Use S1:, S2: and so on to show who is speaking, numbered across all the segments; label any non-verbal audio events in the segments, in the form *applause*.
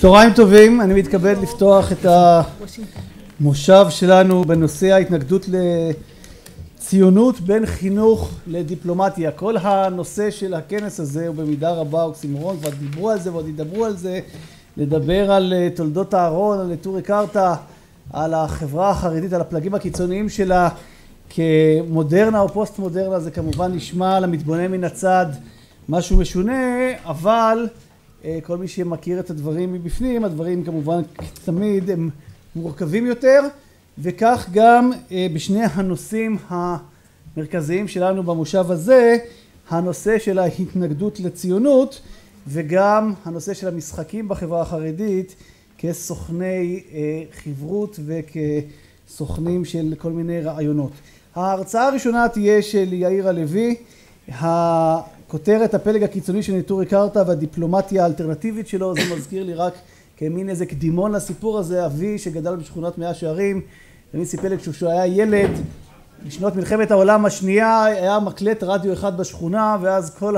S1: צהריים טובים, אני מתכבד לפתוח את המושב שלנו בנושא ההתנגדות לציונות בין חינוך לדיפלומטיה. כל הנושא של הכנס הזה הוא במידה רבה אוקסימורון, כבר דיברו על זה ועוד ידברו על זה, לדבר על תולדות אהרון, על נטורי קרתא, על החברה החרדית, על הפלגים הקיצוניים שלה כמודרנה או פוסט מודרנה, זה כמובן נשמע למתבונן מן הצד משהו משונה, אבל כל מי שמכיר את הדברים מבפנים, הדברים כמובן תמיד הם מורכבים יותר, וכך גם בשני הנושאים המרכזיים שלנו במושב הזה, הנושא של ההתנגדות לציונות וגם הנושא של המשחקים בחברה החרדית כסוכני חברות וכסוכנים של כל מיני רעיונות. ההרצאה הראשונה תהיה של יאיר הלוי, הכותרת הפלג הקיצוני של נטורי קרתא והדיפלומטיה האלטרנטיבית שלו, זה מזכיר לי רק כמין איזה קדימון לסיפור הזה, אבי שגדל בשכונת מאה שערים, תמיד סיפר לי כשהוא היה ילד, בשנות מלחמת העולם השנייה היה מקלט רדיו אחד בשכונה ואז כל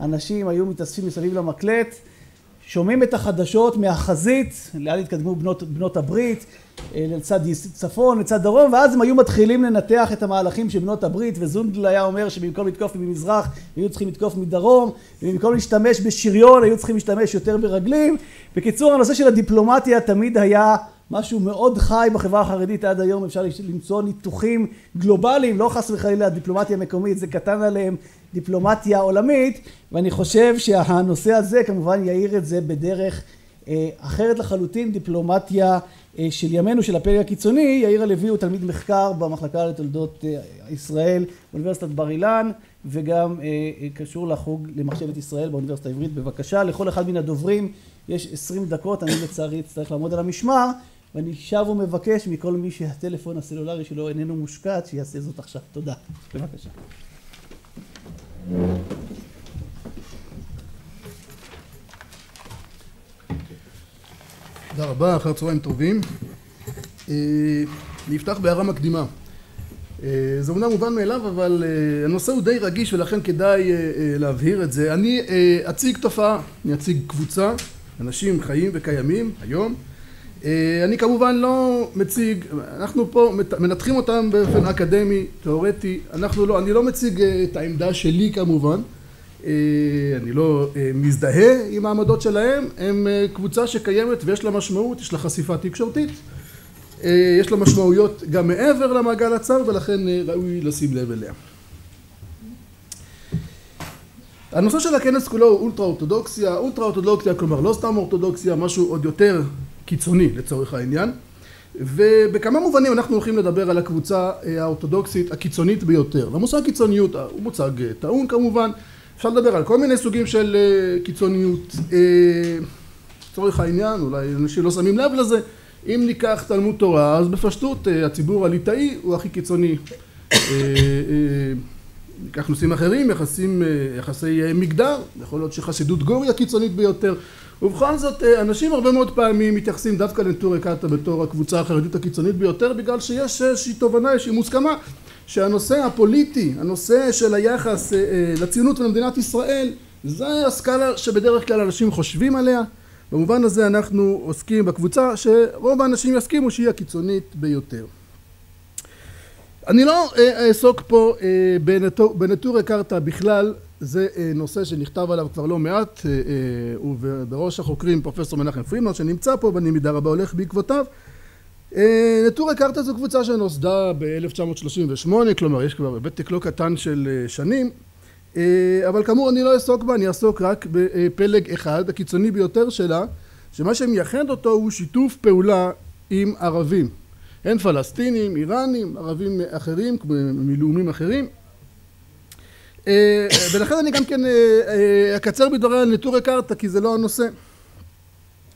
S1: האנשים היו מתאספים מסביב למקלט, שומעים את החדשות מהחזית, לאן התקדמו בנות, בנות הברית, לצד צפון, לצד דרום, ואז הם היו מתחילים לנתח את המהלכים של בנות הברית, וזונדל היה אומר שבמקום לתקוף ממזרח היו צריכים לתקוף מדרום, ובמקום להשתמש בשריון היו צריכים להשתמש יותר ברגלים. בקיצור, הנושא של הדיפלומטיה תמיד היה משהו מאוד חי בחברה החרדית עד היום, אפשר למצוא ניתוחים גלובליים, לא חס וחלילה דיפלומטיה מקומית, זה קטן עליהם דיפלומטיה עולמית, ואני חושב שהנושא הזה כמובן יאיר את זה בדרך אחרת לחלוטין, דיפלומטיה של ימינו, של הפלג הקיצוני. יאיר הלוי הוא תלמיד מחקר במחלקה לתולדות ישראל באוניברסיטת בר אילן, וגם קשור לחוג למחשבת ישראל באוניברסיטה העברית. בבקשה, לכל אחד מן הדוברים יש עשרים דקות, אני לצערי אצטרך לעמוד על המשמר, ואני שב ומבקש מכל מי שהטלפון הסלולרי שלו איננו מושקט, שיעשה זאת עכשיו. תודה. בבקשה.
S2: תודה רבה, אחר צהריים טובים. אני אפתח בהערה מקדימה. זה אומנם מובן מאליו, אבל הנושא הוא די רגיש ולכן כדאי להבהיר את זה. אני אציג תופעה, אני אציג קבוצה, אנשים חיים וקיימים היום. אני כמובן לא מציג, אנחנו פה מנתחים אותם באופן אקדמי, תיאורטי, אנחנו לא, אני לא מציג את העמדה שלי כמובן, אני לא מזדהה עם העמדות שלהם, הם קבוצה שקיימת ויש לה משמעות, יש לה חשיפה תקשורתית, יש לה משמעויות גם מעבר למעגל הצר ולכן ראוי לשים לב אליה. הנושא של הכנס כולו הוא אולטרה אורתודוקסיה, אולטרה אורתודוקסיה כלומר לא סתם אורתודוקסיה, משהו עוד יותר קיצוני לצורך העניין, ובכמה מובנים אנחנו הולכים לדבר על הקבוצה האורתודוקסית הקיצונית ביותר. המושג קיצוניות הוא מושג טעון כמובן, אפשר לדבר על כל מיני סוגים של קיצוניות, לצורך העניין, אולי אנשים לא שמים לב לזה, אם ניקח תלמוד תורה אז בפשטות הציבור הליטאי הוא הכי קיצוני, ניקח נושאים אחרים, יחסים, יחסי מגדר, יכול להיות שחסידות גור היא הקיצונית ביותר, ובכל זאת אנשים הרבה מאוד פעמים מתייחסים דווקא לנטורי קרתא בתור הקבוצה החרדית הקיצונית ביותר בגלל שיש איזושהי תובנה, איזושהי מוסכמה שהנושא הפוליטי, הנושא של היחס לציונות ולמדינת ישראל זה הסקאלה שבדרך כלל אנשים חושבים עליה, במובן הזה אנחנו עוסקים בקבוצה שרוב האנשים יסכימו שהיא הקיצונית ביותר. אני לא אעסוק פה בנטורי קרתא בכלל, זה נושא שנכתב עליו כבר לא מעט, ובראש החוקרים פרופסור מנחם פרידמן שנמצא פה במידה רבה הולך בעקבותיו. נטורי קרתא זו קבוצה שנוסדה ב-1938, כלומר יש כבר ותק לא קטן של שנים, אבל כאמור אני לא אעסוק בה, אני אעסוק רק בפלג אחד, הקיצוני ביותר שלה, שמה שמייחד אותו הוא שיתוף פעולה עם ערבים. הן פלסטינים, איראנים, ערבים אחרים, מלאומים אחרים. ולכן אני גם כן אקצר בדבריי על נטורי קרתא כי זה לא הנושא.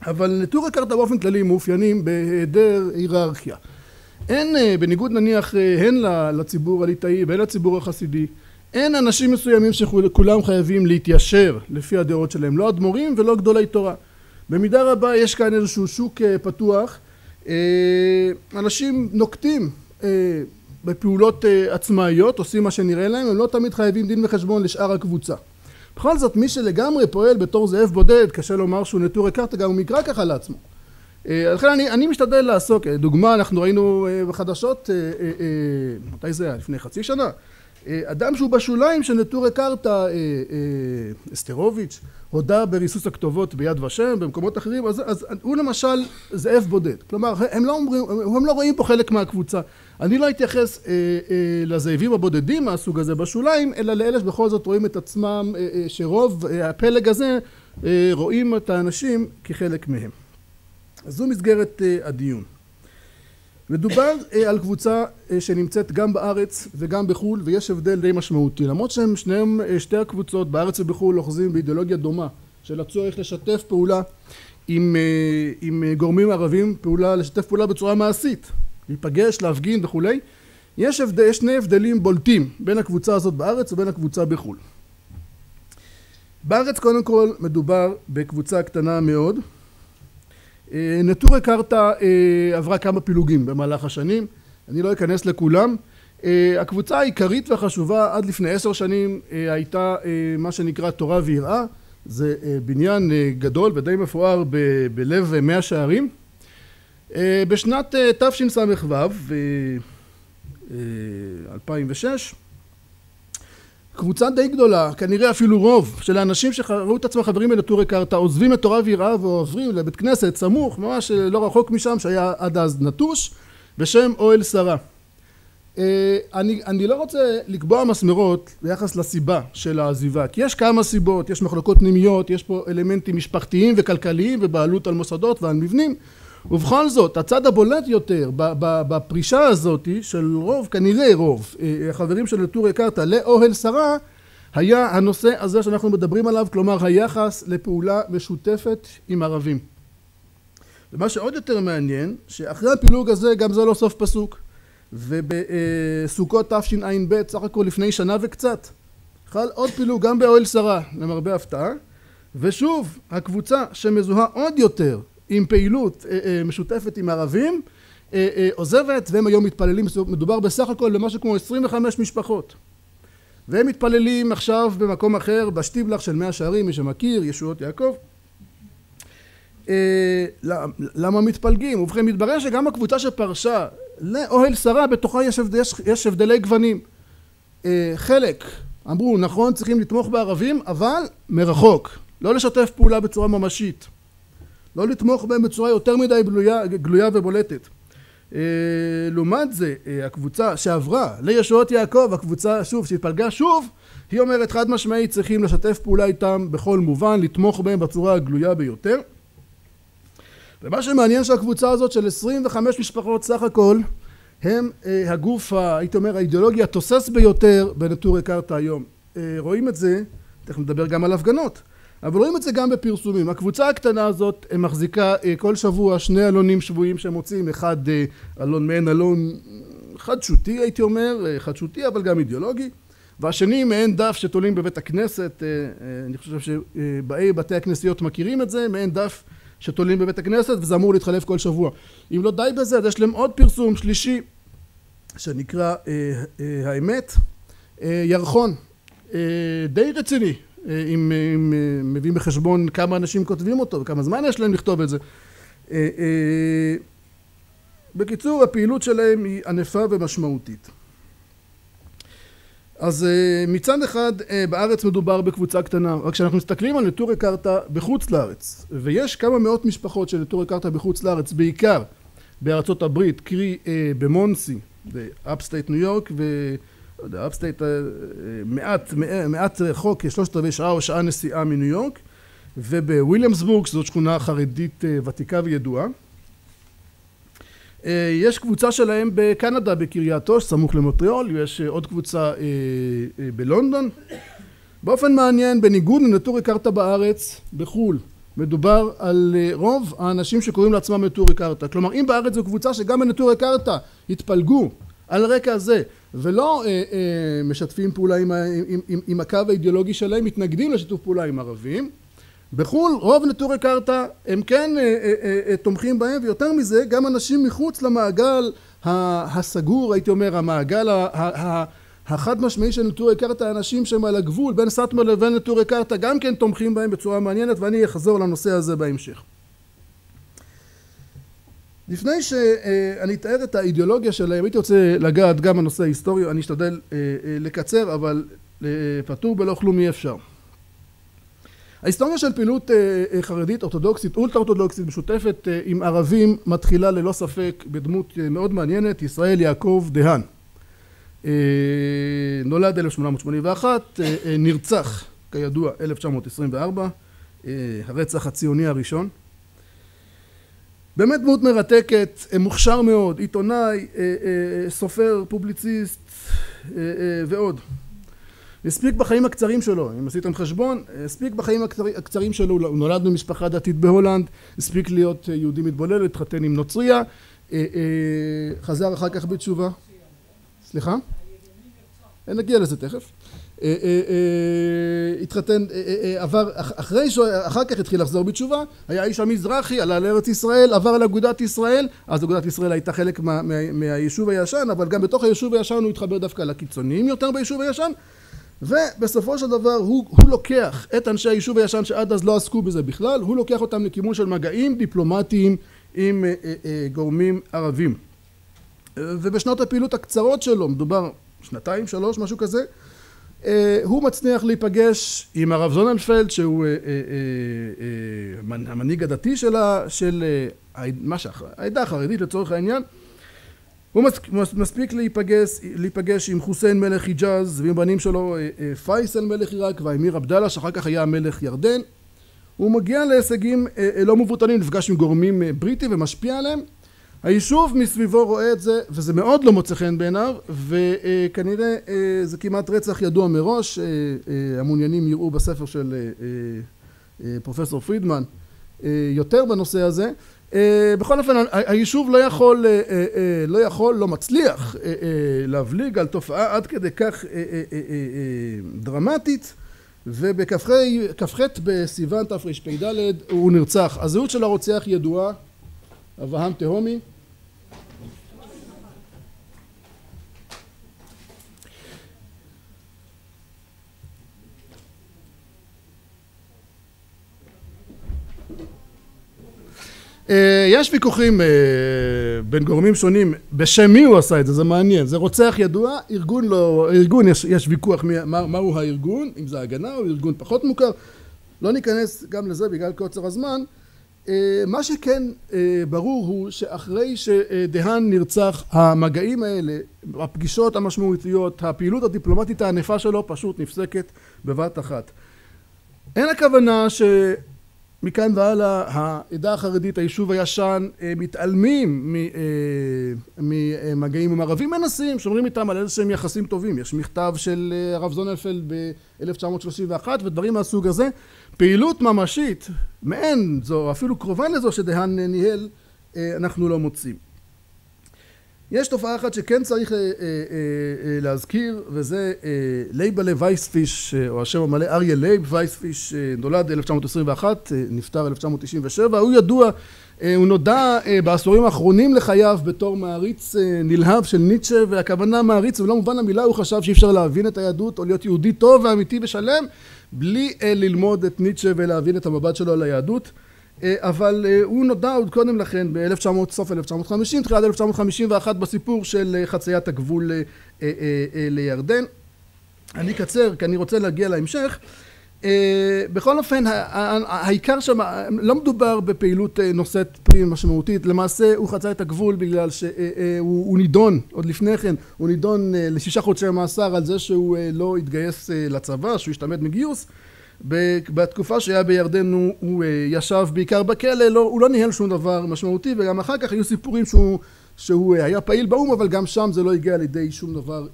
S2: אבל נטורי קרתא באופן כללי מאופיינים בהיעדר היררכיה. אין, בניגוד נניח הן לציבור הליטאי והן לציבור החסידי, אין אנשים מסוימים שכולם חייבים להתיישר לפי הדעות שלהם, לא אדמו"רים ולא גדולי תורה. במידה רבה יש כאן איזשהו שוק פתוח אנשים נוקטים בפעולות עצמאיות, עושים מה שנראה להם, הם לא תמיד חייבים דין וחשבון לשאר הקבוצה. בכל זאת מי שלגמרי פועל בתור זאב בודד קשה לומר שהוא נטורי קרתא גם הוא מקרא ככה לעצמו. לכן אני, אני משתדל לעסוק דוגמה אנחנו ראינו בחדשות מתי זה היה? לפני חצי שנה. אדם שהוא בשוליים של נטורי קרתא אסטרוביץ' הודה בריסוס הכתובות ביד ושם במקומות אחרים אז, אז הוא למשל זאב בודד. כלומר הם לא אומרים הם לא רואים פה חלק מהקבוצה אני לא אתייחס אה, אה, לזאבים הבודדים מהסוג הזה בשוליים אלא לאלה שבכל זאת רואים את עצמם אה, אה, שרוב אה, הפלג הזה אה, רואים את האנשים כחלק מהם. אז זו מסגרת אה, הדיון. מדובר אה, על קבוצה אה, שנמצאת גם בארץ וגם בחו"ל ויש הבדל די משמעותי. למרות שהם שניהם אה, שתי הקבוצות בארץ ובחו"ל אוחזים באידיאולוגיה דומה של הצורך לשתף פעולה עם, עם גורמים ערבים פעולה לשתף פעולה בצורה מעשית להיפגש להפגין וכולי יש, הבדל, יש שני הבדלים בולטים בין הקבוצה הזאת בארץ ובין הקבוצה בחו"ל. בארץ קודם כל מדובר בקבוצה קטנה מאוד. נטורי קרתא עברה כמה פילוגים במהלך השנים. אני לא אכנס לכולם. הקבוצה העיקרית והחשובה עד לפני עשר שנים הייתה מה שנקרא תורה ויראה. זה בניין גדול ודי מפואר בלב מאה שערים בשנת תשס"ו 2006 קבוצה די גדולה כנראה אפילו רוב של האנשים שראו את עצמם חברים בנטורי קרתא עוזבים את תורה ויראה ועוברים לבית כנסת סמוך ממש לא רחוק משם שהיה עד אז נטוש בשם אוהל שרה. אני, אני לא רוצה לקבוע מסמרות ביחס לסיבה של העזיבה כי יש כמה סיבות יש מחלוקות פנימיות יש פה אלמנטים משפחתיים וכלכליים ובעלות על מוסדות ועל מבנים ובכל זאת הצד הבולט יותר בפרישה הזאת של רוב כנראה רוב החברים של נטורי קרתא לאוהל שרה היה הנושא הזה שאנחנו מדברים עליו כלומר היחס לפעולה משותפת עם ערבים. ומה שעוד יותר מעניין שאחרי הפילוג הזה גם זה לא סוף פסוק. ובסוכות תשע"ב סך הכל לפני שנה וקצת חל עוד פילוג גם באוהל שרה למרבה הפתעה ושוב הקבוצה שמזוהה עוד יותר עם פעילות משותפת עם ערבים עוזבת והם היום מתפללים מדובר בסך הכל למשהו כמו 25 משפחות. והם מתפללים עכשיו במקום אחר בשטיבלח של מאה שערים מי שמכיר ישועות יעקב. למה מתפלגים? ובכן מתברר שגם הקבוצה שפרשה לאוהל שרה בתוכה יש, יש, יש הבדלי גוונים. חלק אמרו נכון צריכים לתמוך בערבים אבל מרחוק לא לשתף פעולה בצורה ממשית לא לתמוך בהם בצורה יותר מדי גלויה, גלויה ובולטת. לעומת זה הקבוצה שעברה לישועות יעקב הקבוצה שוב שהתפלגה שוב היא אומרת חד משמעית צריכים לשתף פעולה איתם בכל מובן לתמוך בהם בצורה הגלויה ביותר. ומה שמעניין שהקבוצה הזאת של 25 משפחות סך הכל הם הגוף הייתי אומר האידיאולוגי התוסס ביותר בנטורי קרתא היום. רואים את זה תכף נדבר גם על הפגנות אבל רואים את זה גם בפרסומים. הקבוצה הקטנה הזאת מחזיקה כל שבוע שני עלונים שבויים שהם מוצאים אחד עלון מעין עלון חדשותי הייתי אומר חדשותי אבל גם אידיאולוגי. והשני מעין דף שתולים בבית הכנסת אני חושב שבאי בתי הכנסיות מכירים את זה מעין דף שתולים בבית הכנסת וזה אמור להתחלף כל שבוע. אם לא די בזה אז יש להם עוד פרסום שלישי שנקרא האמת. ירחון. די רציני אם מביאים בחשבון כמה אנשים כותבים אותו וכמה זמן יש להם לכתוב את זה. בקיצור הפעילות שלהם היא ענפה ומשמעותית. אז מצד אחד בארץ מדובר בקבוצה קטנה רק כשאנחנו מסתכלים על נטורי קרתא בחוץ לארץ ויש כמה מאות משפחות של נטורי קרתא בחוץ לארץ בעיקר בארצות הברית קרי במונסי ב upstate ניו יורק upstate מעט מעט רחוק שלושת רבעי שעה או שעה נסיעה מניו יורק ובוויליאמסבורג שזאת שכונה חרדית ותיקה וידועה. יש קבוצה שלהם בקנדה בקריית טאש סמוך למוטריאול יש עוד קבוצה בלונדון. באופן מעניין בניגוד לנטורי קרתא בארץ בחו"ל מדובר על רוב האנשים שקוראים לעצמם נטורי קרתא. כלומר אם בארץ זו קבוצה שגם בנטורי קרתא התפלגו על רקע הזה ולא משתפים פעולה עם הקו האידיאולוגי שלהם מתנגדים לשיתוף פעולה עם ערבים בחו"ל רוב נטורי קרתא הם כן תומכים בהם ויותר מזה גם אנשים מחוץ למעגל הסגור הייתי אומר המעגל החד משמעי של נטורי קרתא האנשים שהם על הגבול בין סאטמר לבין נטורי קרתא גם כן תומכים בהם בצורה מעניינת ואני אחזור לנושא הזה בהמשך. לפני שאני אתאר את האידיאולוגיה שלהם הייתי רוצה לגעת גם בנושא ההיסטורי אני אשתדל לקצר אבל פטור בלא כלום אי אפשר. ההיסטוריה של פעילות חרדית אורתודוקסית אולטרה אורתודוקסית משותפת עם ערבים מתחילה ללא ספק בדמות מאוד מעניינת ישראל יעקב דהן נולד 1881 נרצח כידוע 1924 הרצח הציוני הראשון באמת דמות מרתקת מוכשר מאוד עיתונאי סופר פובליציסט ועוד. הספיק בחיים הקצרים שלו אם עשיתם חשבון הספיק בחיים הקצרים שלו הוא נולד במשפחה דתית בהולנד הספיק להיות יהודי מתבולל להתחתן עם נוצריה חזר אחר כך בתשובה. סליחה? נגיע לזה תכף התחתן עבר אחרי שאחר כך התחיל לחזור בתשובה היה איש המזרחי עלה לארץ ישראל עבר לאגודת ישראל אז אגודת ישראל הייתה חלק מהיישוב הישן אבל גם בתוך היישוב הישן הוא התחבר דווקא לקיצוניים יותר ביישוב הישן ובסופו של דבר הוא, הוא לוקח את אנשי היישוב הישן שעד אז לא עסקו בזה בכלל הוא לוקח אותם לכיוון של מגעים דיפלומטיים עם גורמים ערבים. ובשנות הפעילות הקצרות שלו מדובר שנתיים שלוש משהו כזה הוא מצליח להיפגש עם הרב זוננפלד שהוא המנהיג הדתי של העדה החרדית לצורך העניין. הוא מספיק להיפגש עם חוסיין מלך חיג'אז ועם בנים שלו פייסל מלך עיראק והאמיר עבדאללה שאחר כך היה מלך ירדן. הוא מגיע להישגים לא מבוטלים נפגש עם גורמים בריטים ומשפיע עליהם היישוב מסביבו רואה את זה וזה מאוד לא מוצא חן בעיניו וכנראה זה כמעט רצח ידוע מראש המעוניינים יראו בספר של פרופסור פרידמן יותר בנושא הזה בכל אופן היישוב לא יכול לא יכול לא מצליח להבליג על תופעה עד כדי כך דרמטית ובכ"ח בסיוון תרפ"ד הוא נרצח הזהות של הרוצח ידועה אברהם תהומי יש ויכוחים בין גורמים שונים בשם מי הוא עשה את זה זה מעניין. זה רוצח ידוע ארגון לא ארגון יש יש ויכוח מהו הארגון אם זה הגנה או ארגון פחות מוכר. לא ניכנס גם לזה בגלל קוצר הזמן. מה שכן ברור הוא שאחרי שדהן נרצח המגעים האלה הפגישות המשמעותיות הפעילות הדיפלומטית הענפה שלו פשוט נפסקת בבת אחת. אין הכוונה מכאן והלאה העדה החרדית היישוב הישן מתעלמים ממגעים עם ערבים. מנסים שומרים איתם על איזה שהם יחסים טובים. יש מכתב של הרב זוננפלד ב-1931 ודברים מהסוג הזה. פעילות ממשית מעין זו אפילו קרובה לזו שדה האן ניהל אנחנו לא מוצאים יש תופעה אחת שכן צריך להזכיר וזה לייבלה וייספיש או השם המלא אריה לייב וייספיש נולד 1921 נפטר 1997 הוא ידוע הוא נודע בעשורים האחרונים לחייו בתור מעריץ נלהב של ניטשה והכוונה מעריץ במלוא מובן המילה הוא חשב שאי אפשר להבין את היהדות או להיות יהודי טוב ואמיתי ושלם בלי ללמוד את ניטשה ולהבין את המבט שלו על היהדות אבל הוא נודע עוד קודם לכן ב-1900 סוף 1950 תחילת 1951 בסיפור של חציית הגבול לירדן. אני אקצר כי אני רוצה להגיע להמשך. בכל אופן העיקר שם לא מדובר בפעילות נושאת פרי משמעותית. למעשה הוא חצה את הגבול בגלל שהוא נידון עוד לפני כן הוא נידון לשישה חודשי מאסר על זה שהוא לא התגייס לצבא שהוא השתמט מגיוס בתקופה שהיה בירדן הוא ישב בעיקר בכלא הוא לא ניהל שום דבר משמעותי וגם אחר כך היו סיפורים שהוא היה פעיל באו"ם אבל גם שם זה לא הגיע לידי שום דבר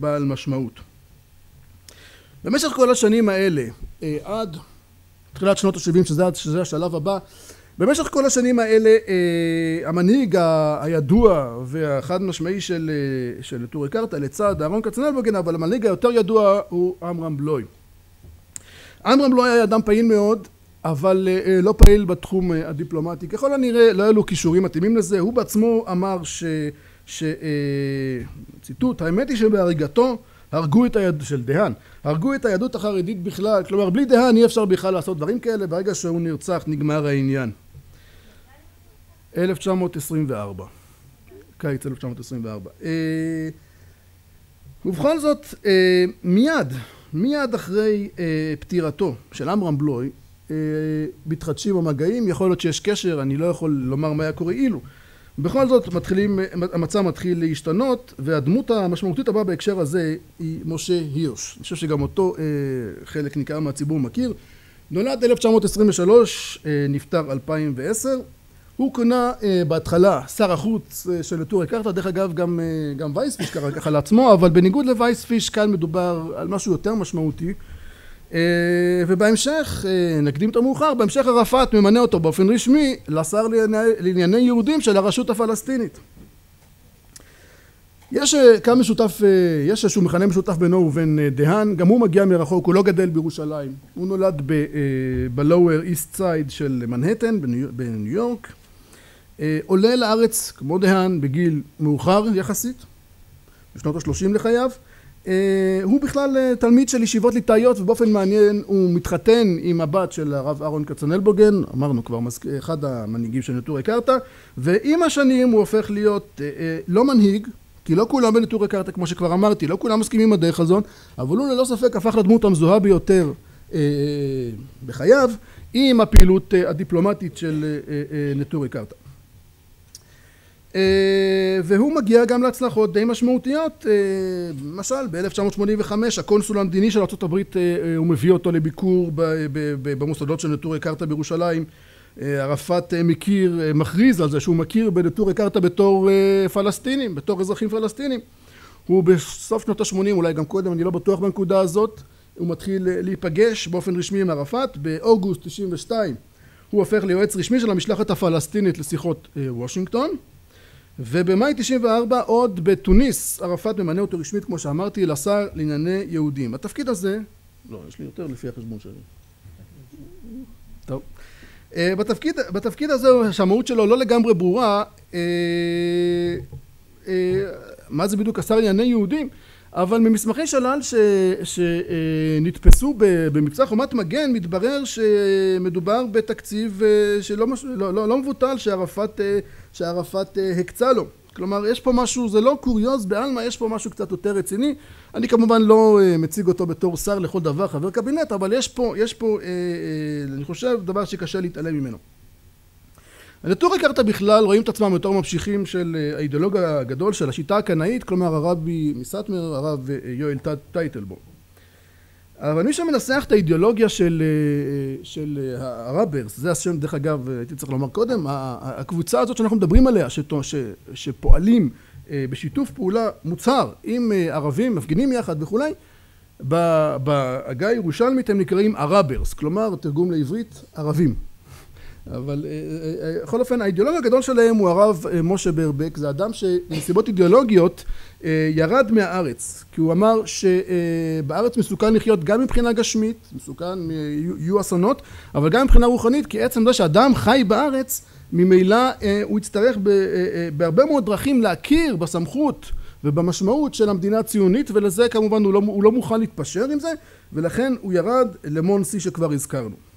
S2: בעל משמעות. במשך כל השנים האלה עד תחילת שנות ה-70 שזה השלב הבא במשך כל השנים האלה המנהיג הידוע והחד משמעי של טורי קרתא לצד אהרון כצנלבוגן אבל המנהיג היותר ידוע הוא עמרם בלוי עמרם בלוי היה אדם פעיל מאוד אבל לא פעיל בתחום הדיפלומטי. ככל הנראה לא היו לו כישורים מתאימים לזה. הוא בעצמו אמר ש... ציטוט האמת היא שבהריגתו הרגו את היהדות, של דהן, הרגו את היהדות החרדית בכלל, כלומר בלי דהן אי אפשר בכלל לעשות דברים כאלה, ברגע שהוא נרצח נגמר העניין. 1924, קיץ 1924. אה, ובכל זאת, אה, מיד, מיד אחרי אה, פטירתו של עמרם בלוי, מתחדשים המגעים, יכול להיות שיש קשר, אני לא יכול לומר מה היה קורה אילו. בכל זאת מתחילים, המצב מתחיל להשתנות והדמות המשמעותית הבאה בהקשר הזה היא משה הירש. אני חושב שגם אותו חלק ניכר מהציבור מכיר. נולד 1923, נפטר 2010 הוא כונה אה, בהתחלה שר החוץ אה, של טורי קרתא, דרך אגב גם, אה, גם וייספיש קרא ככה לעצמו, אבל בניגוד לווייספיש כאן מדובר על משהו יותר משמעותי. ובהמשך, נקדים את המאוחר, בהמשך ערפאת ממנה אותו באופן רשמי לשר לענייני, לענייני יהודים של הרשות הפלסטינית. יש כמה משותף, יש איזשהו מכנה משותף בינו ובין דהן, גם הוא מגיע מרחוק, הוא לא גדל בירושלים, הוא נולד ב-lower east side של מנהטן בניו יורק. אה, עולה לארץ כמו דהן בגיל מאוחר יחסית, בשנות השלושים לחייו, אה, הוא בכלל אה, תלמיד של ישיבות ליטאיות ובאופן מעניין הוא מתחתן עם הבת של הרב אהרון כצנלבוגן, אמרנו כבר אחד המנהיגים של נטורי קרתא, ועם השנים הוא הופך להיות לא מנהיג, כי לא כולם בנטורי קרתא כמו שכבר אמרתי, לא כולם מסכימים עם הדרך הזאת, אבל הוא ללא ספק הפך לדמות המזוהה ביותר בחייו עם הפעילות הדיפלומטית של נטורי קרתא. אה, והוא מגיע גם להצלחות די משמעותיות, למשל אה, ב-1985 הקונסול המדיני של ארה"ב אה, הוא מביא אותו לביקור במוסדות של נטורי קרתא בירושלים. ערפאת מכיר, מכריז על זה שהוא מכיר בנטורי קרתא בתור פלסטינים, בתור אזרחים פלסטינים. הוא בסוף שנות ה-80 אולי גם קודם אני לא בטוח בנקודה הזאת הוא מתחיל להיפגש באופן רשמי עם ערפאת. באוגוסט 92 הוא הופך ליועץ רשמי של המשלחת הפלסטינית לשיחות וושינגטון ובמאי 94 עוד בתוניס ערפאת ממנה אותו רשמית כמו שאמרתי לשר לענייני יהודים. התפקיד הזה, לא יש לי יותר לפי החשבון שלי. טוב. אה, בתפקיד, בתפקיד הזה שהמהות שלו לא לגמרי ברורה אה, אה, מה זה בדיוק השר לענייני יהודים אבל ממסמכי שלל שנתפסו במבצע חומת מגן מתברר שמדובר בתקציב שלא לא, לא, לא מבוטל שערפאת שערפאת אה, הקצה לו. כלומר יש פה משהו, זה לא קוריוז בעלמא, יש פה משהו קצת יותר רציני. אני כמובן לא אה, מציג אותו בתור שר לכל דבר, חבר קבינט, אבל יש פה, יש פה, אה, אני חושב, דבר שקשה להתעלם ממנו. הנטורי קרתא בכלל רואים את עצמם יותר ממשיכים של האידיאולוג הגדול של השיטה הקנאית, כלומר הרבי מסטמר, הרב יואל טייטלבום. אבל מי שמנסח את האידיאולוגיה של, אה, של הראברס, זה השם דרך אגב הייתי צריך לומר קודם, הקבוצה הזאת שאנחנו מדברים עליה, שפועלים אה, בשיתוף פעולה מוצהר עם אה, ערבים, מפגינים יחד וכולי, בעגה הירושלמית הם נקראים הראברס, כלומר תרגום לעברית ערבים. אבל בכל אופן האידיאולוג הגדול שלהם הוא הרב משה ברבק, זה אדם שמסיבות אידיאולוגיות אה, ירד מהארץ כי הוא אמר שבארץ מסוכן לחיות גם מבחינה גשמית, מסוכן, אה, יהיו אסונות, אבל גם מבחינה רוחנית כי עצם זה שאדם חי בארץ ממילא אה, הוא יצטרך בהרבה מאוד דרכים להכיר בסמכות ובמשמעות של המדינה הציונית ולזה כמובן הוא לא, הוא לא מוכן להתפשר עם זה ולכן הוא ירד למון שיא שכבר הזכרנו. אה,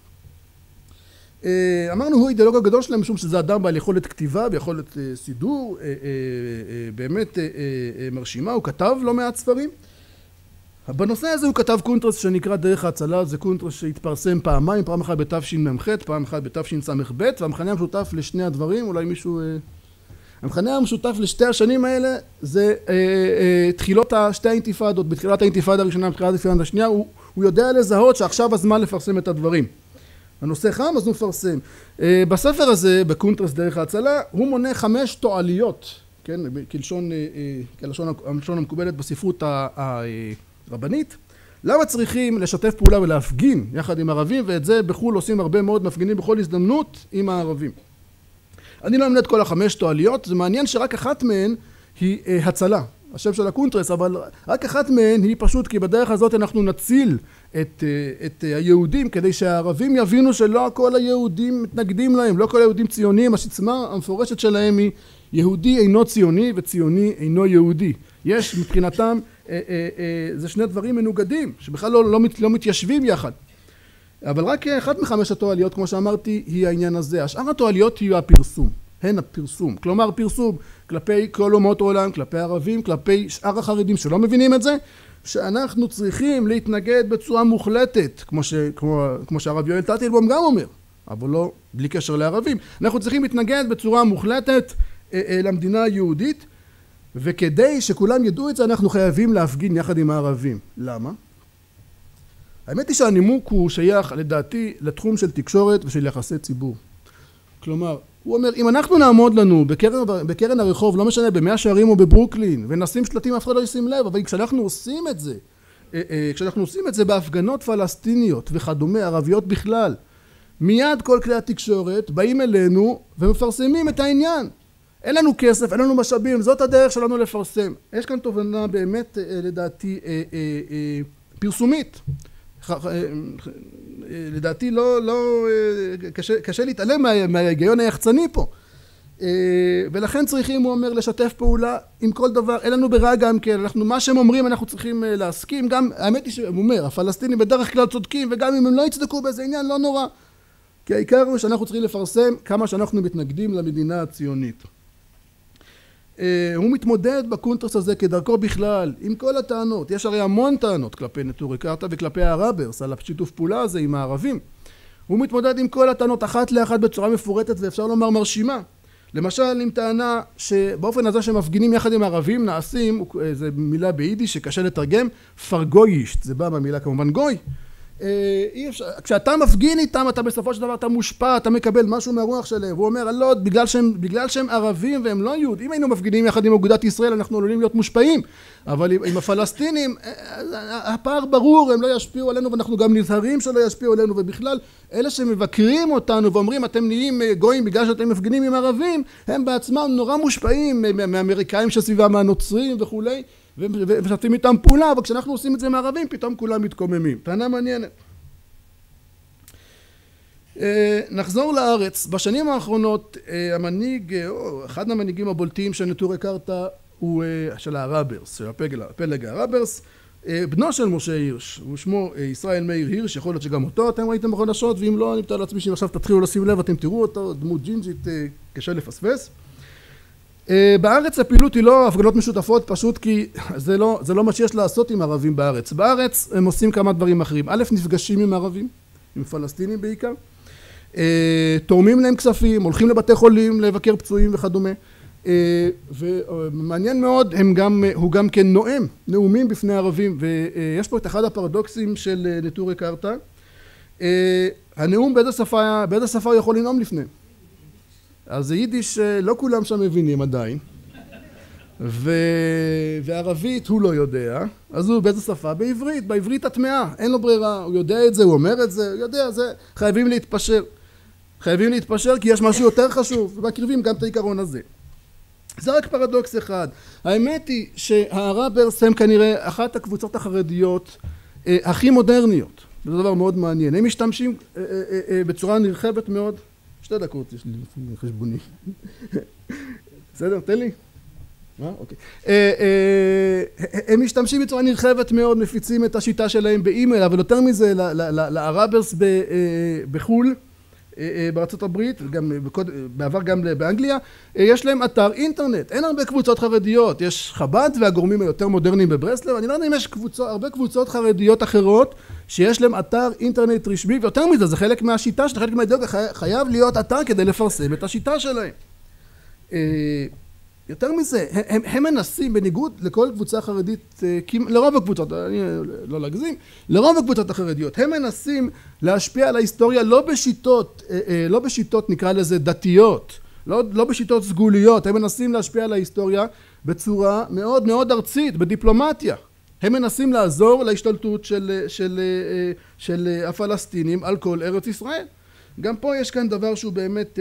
S2: אמרנו הוא האידיאולוג הגדול שלהם משום שזה אדם בעל יכולת כתיבה ויכולת אה, סידור אה, באמת מרשימה. הוא כתב לא מעט ספרים. בנושא הזה הוא כתב קונטרס שנקרא דרך ההצלה זה קונטרס שהתפרסם פעמיים פעם אחת בתשמ"ח פעם אחת בתשס"ב והמכנה המשותף לשני הדברים אולי מישהו המכנה המשותף לשתי השנים האלה זה תחילות שתי האינתיפאדות. בתחילת האינתיפאדה הראשונה בתחילת האינתיפאדה השנייה הוא, הוא יודע לזהות שעכשיו הזמן לפרסם את הדברים הנושא חם אז הוא מפרסם. אה, בספר הזה בקונטרס דרך ההצלה הוא מונה חמש תועליות כן כלשון, אה, אה, כלשון הלשון המקובלת בספרות הרבנית למה צריכים לשתף פעולה ולהפגין יחד עם ערבים ואת זה בחו"ל עושים הרבה מאוד מפגינים בכל הזדמנות עם הערבים. אני לא אמנה את כל החמש תועליות זה מעניין שרק אחת מהן היא הצלה השם של הקונטרס אבל רק אחת מהן היא פשוט כי בדרך הזאת אנחנו נציל את, את היהודים כדי שהערבים יבינו שלא כל היהודים מתנגדים להם לא כל היהודים ציונים. הסיסמה המפורשת שלהם היא יהודי אינו ציוני וציוני אינו יהודי. יש מבחינתם זה שני דברים מנוגדים שבכלל לא, לא, לא מתיישבים יחד. אבל רק אחת מחמש התועליות כמו שאמרתי היא העניין הזה. השאר התועליות יהיו הפרסום הן הפרסום. כלומר פרסום כלפי כל אומות העולם כלפי ערבים כלפי שאר החרדים שלא מבינים את זה שאנחנו צריכים להתנגד בצורה מוחלטת כמו, ש, כמו, כמו שהרב יואל טטילבום גם אומר אבל לא בלי קשר לערבים. אנחנו צריכים להתנגד בצורה מוחלטת אה, אה, למדינה היהודית וכדי שכולם ידעו את זה אנחנו חייבים להפגין יחד עם הערבים. למה? האמת היא שהנימוק הוא שייך לדעתי לתחום של תקשורת ושל יחסי ציבור. כלומר הוא אומר אם אנחנו נעמוד לנו בקרן, בקרן הרחוב לא משנה במאה שערים או בברוקלין ונשים שלטים אף אחד לא ישים לב אבל כשאנחנו עושים את זה כשאנחנו עושים את זה בהפגנות פלסטיניות וכדומה ערביות בכלל מיד כל כלי התקשורת באים אלינו ומפרסמים את העניין. אין לנו כסף אין לנו משאבים זאת הדרך שלנו לפרסם. יש כאן תובנה באמת לדעתי פרסומית לדעתי לא לא קשה קשה להתעלם מההיגיון היחצני פה. ולכן צריכים הוא אומר לשתף פעולה עם כל דבר. אין לנו ברירה גם כן. אנחנו מה שהם אומרים אנחנו צריכים להסכים. גם האמת היא שהוא אומר הפלסטינים בדרך כלל צודקים וגם אם הם לא יצדקו באיזה עניין לא נורא. כי העיקר הוא שאנחנו צריכים לפרסם כמה שאנחנו מתנגדים למדינה הציונית הוא מתמודד בקונטרס הזה כדרכו בכלל עם כל הטענות. יש הרי המון טענות כלפי נטורי קרתא וכלפי הרעבערס על השיתוף פעולה הזה עם הערבים. הוא מתמודד עם כל הטענות אחת לאחת בצורה מפורטת ואפשר לומר מרשימה. למשל עם טענה שבאופן הזה שמפגינים יחד עם ערבים נעשים זו מילה ביידיש שקשה לתרגם פארגוישט. זה בא מהמילה כמובן גוי אי אפשר, כשאתה מפגין איתם אתה בסופו של דבר אתה מושפע אתה מקבל משהו מהרוח שלהם. והוא אומר לא בגלל שהם בגלל שהם ערבים והם לא יהודים אם היינו מפגינים יחד עם אגודת ישראל אנחנו עלולים להיות מושפעים. אבל עם הפלסטינים הפער ברור הם לא ישפיעו עלינו ואנחנו גם נזהרים שלא ישפיעו עלינו. ובכלל אלה שמבקרים אותנו ואומרים אתם נהיים גויים בגלל שאתם מפגינים עם ערבים הם בעצמם נורא מושפעים מאמריקאים שסביבם מהנוצרים וכולי ומשתפים איתם פעולה אבל כשאנחנו עושים את זה עם הערבים פתאום כולם מתקוממים. טענה מעניינת. נחזור לארץ. בשנים האחרונות המנהיג או אחד המנהיגים הבולטים של נטורי קרתא הוא של הראברס של הפלג הראברס בנו של משה הירש. ושמו ישראל מאיר הירש יכול להיות שגם אותו אתם ראיתם בחדשות ואם לא אני מתאר לעצמי שאם עכשיו תתחילו לשים לב אתם תראו אותו דמות ג'ינג'ית קשה לפספס בארץ הפעילות היא לא הפגנות משותפות פשוט כי זה לא זה לא מה שיש לעשות עם ערבים בארץ. בארץ הם עושים כמה דברים אחרים. א' נפגשים עם ערבים עם פלסטינים בעיקר תורמים להם כספים הולכים לבתי חולים לבקר פצועים וכדומה ומעניין מאוד הם גם הוא גם כן נואם נאומים בפני ערבים ויש פה את אחד הפרדוקסים של נטורי קרתא. הנאום באיזה שפה באיזה שפה הוא יכול לנאום לפני אז זה יידיש לא כולם שם מבינים עדיין ו... וערבית הוא לא יודע אז הוא באיזה שפה? בעברית, בעברית הטמעה אין לו ברירה הוא יודע את זה, הוא אומר את זה, הוא יודע זה חייבים להתפשר חייבים להתפשר כי יש משהו יותר חשוב ומקריבים גם את העיקרון הזה. זה רק פרדוקס אחד. האמת היא שהראברס הם כנראה אחת הקבוצות החרדיות הכי מודרניות. זה דבר מאוד מעניין. הם משתמשים בצורה נרחבת מאוד שתי דקות יש לי חשבוני בסדר תן לי אוקיי הם משתמשים בצורה נרחבת מאוד מפיצים את השיטה שלהם באימייל אבל יותר מזה לראברס בחו"ל בארצות הברית וגם בעבר גם באנגליה יש להם אתר אינטרנט. אין הרבה קבוצות חרדיות. יש חב"ד והגורמים היותר מודרניים בברסלב. אני לא יודע אם יש הרבה קבוצות חרדיות אחרות שיש להם אתר אינטרנט רשמי ויותר מזה זה חלק מהשיטה חלק מהאידיאולוגיה חייב להיות אתר כדי לפרסם את השיטה שלהם יותר מזה הם הם מנסים בניגוד לכל קבוצה חרדית לרוב הקבוצות אני לא להגזים לרוב הקבוצות החרדיות. הם מנסים להשפיע על ההיסטוריה לא בשיטות לא בשיטות נקרא לזה דתיות לא לא בשיטות סגוליות. הם מנסים להשפיע על ההיסטוריה בצורה מאוד מאוד ארצית בדיפלומטיה. הם מנסים לעזור להשתלטות של של של הפלסטינים על כל ארץ ישראל. גם פה יש כאן דבר שהוא באמת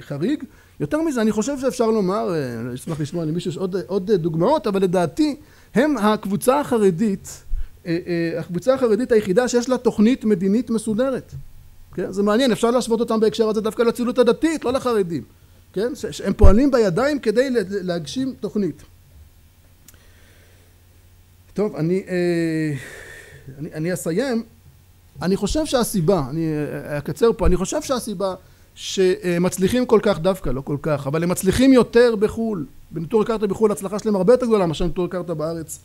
S2: חריג יותר מזה אני חושב שאפשר לומר אני אשמח לשמוע למישהו יש עוד עוד דוגמאות אבל לדעתי הם הקבוצה החרדית הקבוצה החרדית היחידה שיש לה תוכנית מדינית מסודרת. כן? זה מעניין אפשר להשוות אותם בהקשר הזה דווקא לציונות הדתית לא לחרדים. כן? שהם פועלים בידיים כדי להגשים תוכנית. טוב, אני, אני, אני אסיים. אני חושב שהסיבה, אני אקצר פה, אני חושב שהסיבה שמצליחים כל כך דווקא, לא כל כך, אבל הם מצליחים יותר בחו"ל, בניטור קרתא בחו"ל ההצלחה שלהם הרבה יותר גדולה מאשר ניטור קרתא בארץ,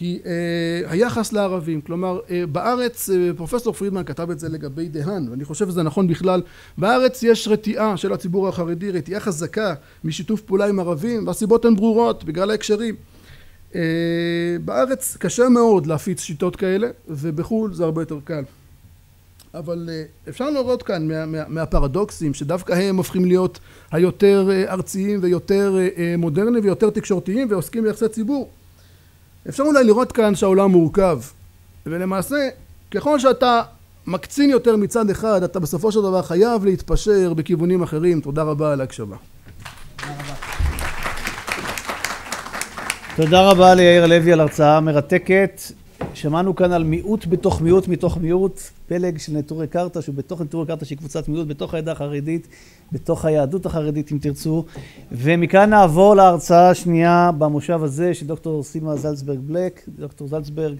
S2: היא אה, היחס לערבים, כלומר אה, בארץ, אה, פרופסור פרידמן כתב את זה לגבי דהן, ואני חושב שזה נכון בכלל, בארץ יש רתיעה של הציבור החרדי, רתיעה חזקה משיתוף פעולה עם ערבים, והסיבות הן ברורות, בגלל ההקשרים. אה, בארץ קשה מאוד להפיץ שיטות כאלה, ובחו"ל זה הרבה יותר קל. אבל אה, אפשר לראות כאן מה, מה, מהפרדוקסים שדווקא הם הופכים להיות היותר אה, ארציים ויותר אה, מודרניים ויותר תקשורתיים ועוסקים ביחסי ציבור. אפשר אולי לראות כאן שהעולם מורכב ולמעשה ככל שאתה מקצין יותר מצד אחד אתה בסופו של דבר חייב להתפשר בכיוונים אחרים. תודה רבה על ההקשבה.
S1: תודה רבה ליאיר לוי על הרצאה מרתקת. שמענו כאן על מיעוט בתוך מיעוט מתוך מיעוט, פלג של נטורי קרתא, בתוך נטורי קרתא שהיא קבוצת מיעוט, בתוך העדה החרדית, בתוך היהדות החרדית אם תרצו. ומכאן נעבור להרצאה השנייה במושב הזה של דוקטור סימה זלצברג בלק. דוקטור זלצברג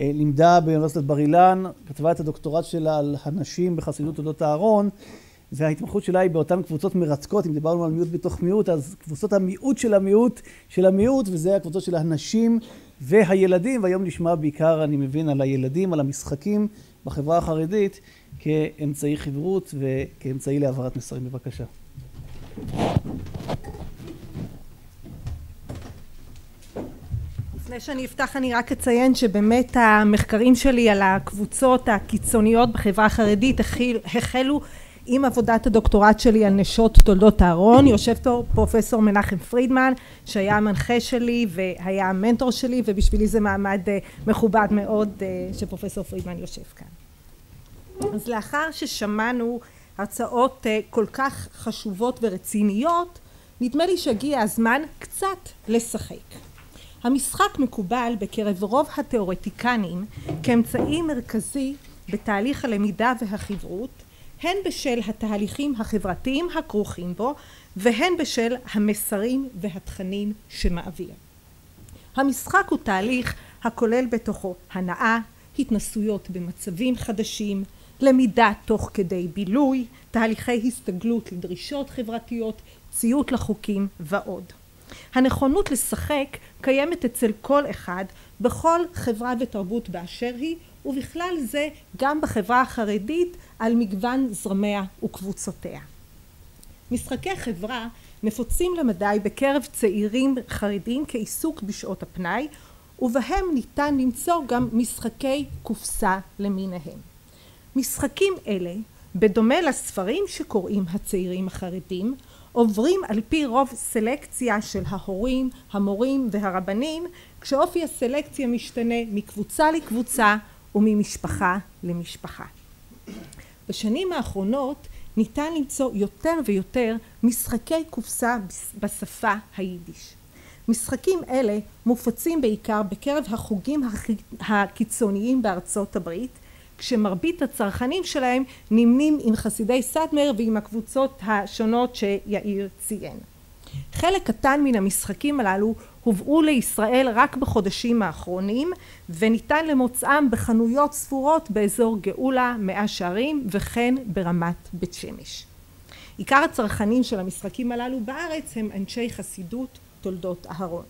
S1: אה, לימדה באוניברסיטת בר אילן, כתבה את הדוקטורט שלה על הנשים בחסידות תולדות אהרון. וההתמחות שלה היא באותן קבוצות מרתקות, אם דיברנו על מיעוט בתוך מיעוט, אז קבוצות המיעוט של המיעוט של המיעוט, וזה הקבוצות של הנשים והילדים, והיום נשמע בעיקר, אני מבין, על הילדים, על המשחקים בחברה החרדית כאמצעי חברות וכאמצעי להעברת מסרים. בבקשה.
S3: לפני שאני אפתח אני רק אציין שבאמת המחקרים שלי על הקבוצות הקיצוניות בחברה החרדית החלו עם עבודת הדוקטורט שלי על נשות תולדות אהרון יושב פה פרופסור מנחם פרידמן שהיה המנחה שלי והיה המנטור שלי ובשבילי זה מעמד אה, מכובד מאוד אה, שפרופסור פרידמן יושב כאן. אז לאחר ששמענו הרצאות אה, כל כך חשובות ורציניות נדמה לי שהגיע הזמן קצת לשחק. המשחק מקובל בקרב רוב התיאורטיקנים כאמצעי מרכזי בתהליך הלמידה והחברות הן בשל התהליכים החברתיים הכרוכים בו והן בשל המסרים והתכנים שמעביר. המשחק הוא תהליך הכולל בתוכו הנאה, התנסויות במצבים חדשים, למידה תוך כדי בילוי, תהליכי הסתגלות לדרישות חברתיות, ציות לחוקים ועוד. הנכונות לשחק קיימת אצל כל אחד בכל חברה ותרבות באשר היא ובכלל זה גם בחברה החרדית על מגוון זרמיה וקבוצותיה. משחקי חברה נפוצים למדי בקרב צעירים חרדים כעיסוק בשעות הפנאי ובהם ניתן למצוא גם משחקי קופסה למיניהם. משחקים אלה בדומה לספרים שקוראים הצעירים החרדים עוברים על פי רוב סלקציה של ההורים, המורים והרבנים כשאופי הסלקציה משתנה מקבוצה לקבוצה וממשפחה למשפחה. בשנים האחרונות ניתן למצוא יותר ויותר משחקי קופסה בשפה היידיש. משחקים אלה מופצים בעיקר בקרב החוגים הקיצוניים בארצות הברית כשמרבית הצרכנים שלהם נמנים עם חסידי סאטמר ועם הקבוצות השונות שיאיר ציין. חלק קטן מן המשחקים הללו הובאו לישראל רק בחודשים האחרונים וניתן למוצאם בחנויות ספורות באזור גאולה, מאה שערים וכן ברמת בית שמש. עיקר הצרכנים של המשחקים הללו בארץ הם אנשי חסידות תולדות אהרון.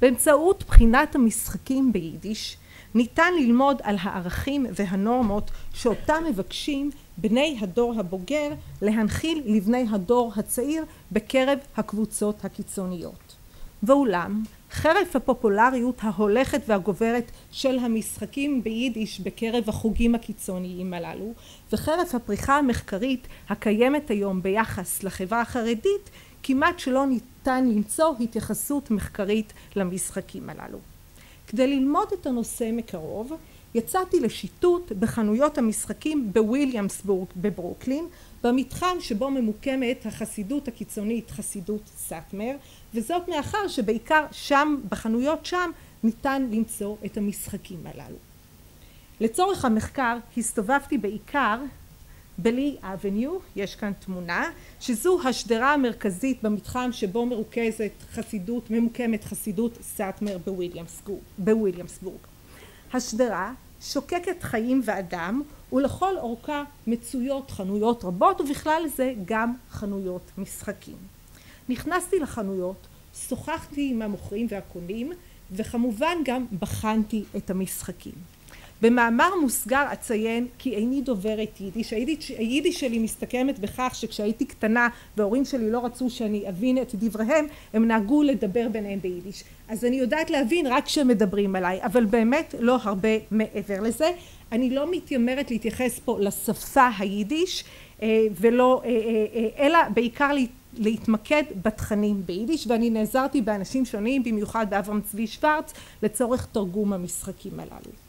S3: באמצעות בחינת המשחקים ביידיש ניתן ללמוד על הערכים והנורמות שאותם מבקשים בני הדור הבוגר להנחיל לבני הדור הצעיר בקרב הקבוצות הקיצוניות. ואולם חרף הפופולריות ההולכת והגוברת של המשחקים ביידיש בקרב החוגים הקיצוניים הללו וחרף הפריחה המחקרית הקיימת היום ביחס לחברה החרדית כמעט שלא ניתן למצוא התייחסות מחקרית למשחקים הללו. כדי ללמוד את הנושא מקרוב יצאתי לשיטוט בחנויות המשחקים בוויליאמסבורג בברוקלין במתחם שבו ממוקמת החסידות הקיצונית חסידות סאטמר וזאת מאחר שבעיקר שם בחנויות שם ניתן למצוא את המשחקים הללו. לצורך המחקר הסתובבתי בעיקר בלי אבניו, יש כאן תמונה, שזו השדרה המרכזית במתחם שבו מרוכזת חסידות, ממוקמת חסידות סאטמר בוויליאמסבורג. השדרה שוקקת חיים ואדם ולכל אורכה מצויות חנויות רבות ובכלל זה גם חנויות משחקים. נכנסתי לחנויות, שוחחתי עם המוכרים והקונים וכמובן גם בחנתי את המשחקים. במאמר מוסגר אציין כי איני דוברת יידיש, היידיש שלי מסתכמת בכך שכשהייתי קטנה וההורים שלי לא רצו שאני אבין את דבריהם הם נהגו לדבר ביניהם ביידיש. אז אני יודעת להבין רק כשמדברים עליי אבל באמת לא הרבה מעבר לזה. אני לא מתיימרת להתייחס פה לשפה היידיש ולא אלא בעיקר להתמקד בתכנים ביידיש ואני נעזרתי באנשים שונים במיוחד באברהם צבי שוורץ לצורך תרגום המשחקים הללו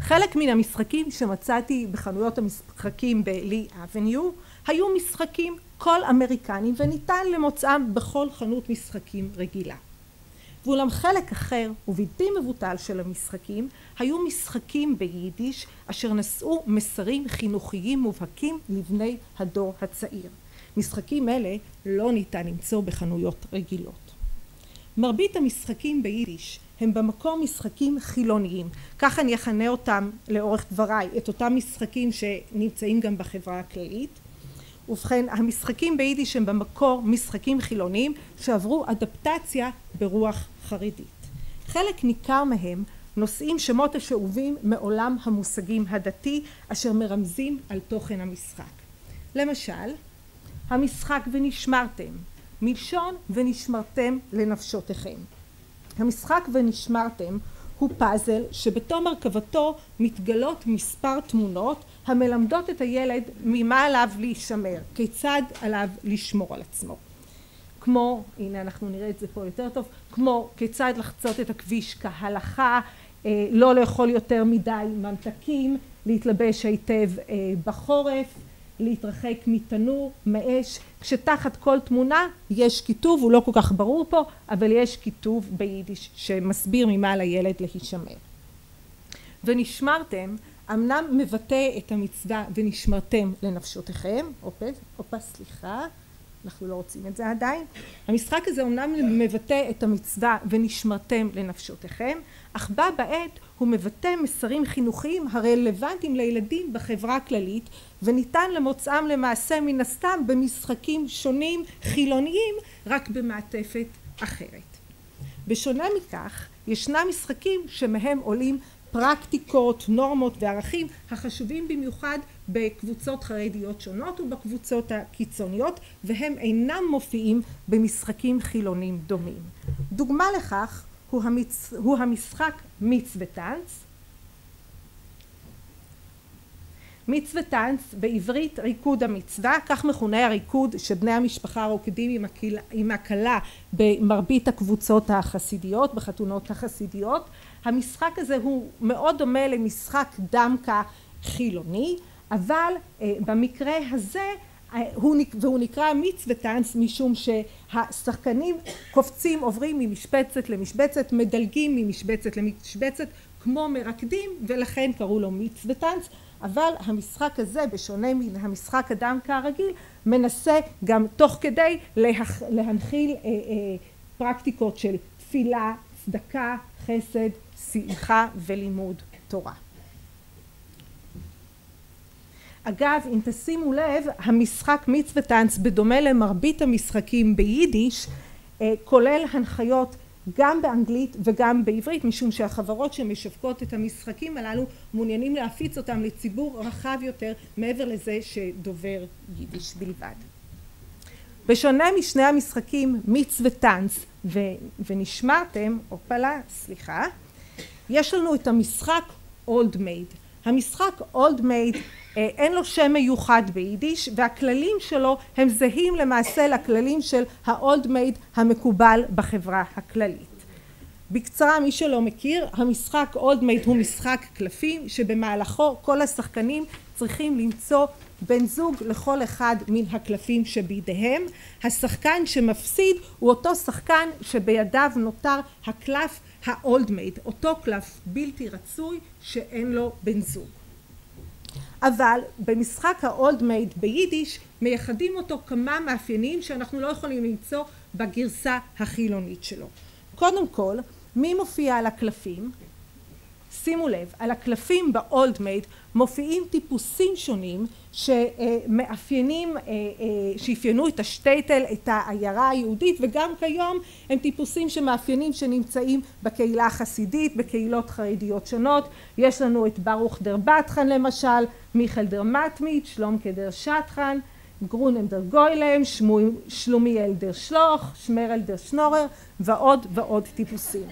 S3: חלק מן המשחקים שמצאתי בחנויות המשחקים בלי אבניו היו משחקים כל אמריקנים וניתן למוצאם בכל חנות משחקים רגילה. ואולם חלק אחר ובלתי מבוטל של המשחקים היו משחקים ביידיש אשר נשאו מסרים חינוכיים מובהקים לבני הדור הצעיר. משחקים אלה לא ניתן למצוא בחנויות רגילות. מרבית המשחקים ביידיש הם במקור משחקים חילוניים, כך אני אכנה אותם לאורך דבריי, את אותם משחקים שנמצאים גם בחברה הכללית. ובכן המשחקים ביידיש הם במקור משחקים חילוניים שעברו אדפטציה ברוח חרדית. חלק ניכר מהם נושאים שמות השאובים מעולם המושגים הדתי אשר מרמזים על תוכן המשחק. למשל המשחק ונשמרתם מלשון ונשמרתם לנפשותיכם המשחק ונשמרתם הוא פאזל שבתום הרכבתו מתגלות מספר תמונות המלמדות את הילד ממה עליו להישמר, כיצד עליו לשמור על עצמו. כמו, הנה אנחנו נראה את זה פה יותר טוב, כמו כיצד לחצות את הכביש כהלכה, לא לאכול יותר מדי ממתקים, להתלבש היטב בחורף, להתרחק מתנור, מאש, כשתחת כל תמונה יש כיתוב, הוא לא כל כך ברור פה, אבל יש כיתוב ביידיש שמסביר ממה על הילד להישמר. ונשמרתם אמנם מבטא את המצווה ונשמרתם לנפשותיכם, אופה, אופה סליחה, אנחנו לא רוצים את זה עדיין, המשחק הזה אמנם מבטא את המצווה ונשמרתם לנפשותיכם, אך בה בעת הוא מבטא מסרים חינוכיים הרלוונטיים לילדים בחברה הכללית וניתן למוצאם למעשה מן הסתם במשחקים שונים חילוניים רק במעטפת אחרת. בשונה מכך ישנם משחקים שמהם עולים פרקטיקות, נורמות וערכים החשובים במיוחד בקבוצות חרדיות שונות ובקבוצות הקיצוניות והם אינם מופיעים במשחקים חילונים דומים. דוגמה לכך הוא, המצ... הוא המשחק מיץ וטאנץ. מיץ וטאנץ בעברית ריקוד המצווה, כך מכונה הריקוד שבני המשפחה רוקדים עם, הקהילה, עם הכלה במרבית הקבוצות החסידיות, בחתונות החסידיות. המשחק הזה הוא מאוד דומה למשחק דמקה חילוני, אבל במקרה הזה והוא נקרא מיץ וטאנץ משום שהשחקנים קופצים עוברים ממשבצת למשבצת מדלגים ממשבצת למשבצת כמו מרקדים ולכן קראו לו מיץ וטאנץ אבל המשחק הזה בשונה מן המשחק הדמקה הרגיל מנסה גם תוך כדי להנחיל פרקטיקות של תפילה, צדקה, חסד, שמחה ולימוד תורה אגב אם תשימו לב המשחק מיץ וטאנץ בדומה למרבית המשחקים ביידיש כולל הנחיות גם באנגלית וגם בעברית משום שהחברות שמשווקות את המשחקים הללו מעוניינים להפיץ אותם לציבור רחב יותר מעבר לזה שדובר יידיש בלבד. בשונה משני המשחקים מיץ וטאנץ ונשמרתם, אופלה סליחה, יש לנו את המשחק old maid. המשחק old maid אין לו שם מיוחד ביידיש והכללים שלו הם זהים למעשה לכללים של ה old maid המקובל בחברה הכללית. בקצרה מי שלא מכיר המשחק old maid הוא משחק קלפים שבמהלכו כל השחקנים צריכים למצוא בן זוג לכל אחד מן הקלפים שבידיהם השחקן שמפסיד הוא אותו שחקן שבידיו נותר הקלף ה old maid אותו קלף בלתי רצוי שאין לו בן זוג אבל במשחק ה old maid ביידיש מייחדים אותו כמה מאפיינים שאנחנו לא יכולים למצוא בגרסה החילונית שלו. קודם כל מי מופיע על הקלפים? שימו לב על הקלפים ב old maid מופיעים טיפוסים שונים שמאפיינים שאפיינו את השטייטל את העיירה היהודית וגם כיום הם טיפוסים שמאפיינים שנמצאים בקהילה החסידית בקהילות חרדיות שונות. יש לנו את ברוך דר בטחן למשל מיכאל דר מטמיץ' שלומקה דר שטחן גרונם דר גוילם שלומיאל דר שלוך שמרל דר שנורר ועוד ועוד טיפוסים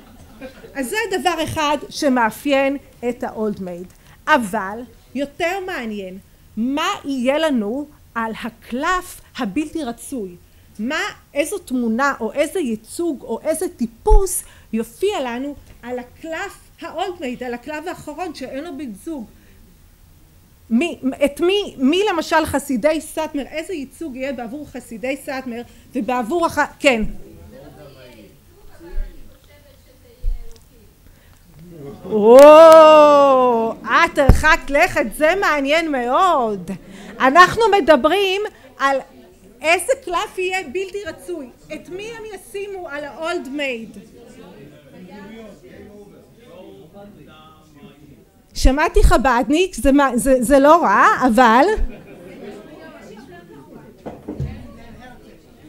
S3: אז זה דבר אחד שמאפיין את האולד מייד אבל יותר מעניין מה יהיה לנו על הקלף הבלתי רצוי? מה איזו תמונה או איזה ייצוג או איזה טיפוס יופיע לנו על הקלף האולד מייד על הקלף האחרון שאין לו בן זוג? מי, את מי, מי למשל חסידי סאטמר איזה ייצוג יהיה בעבור חסידי סאטמר ובעבור הח... כן או, את הרחקת לכת, זה מעניין מאוד. אנחנו מדברים על איזה קלף יהיה בלתי רצוי. את מי הם ישימו על האולד מייד? שמעתי חבדניק, זה, זה לא רע, אבל...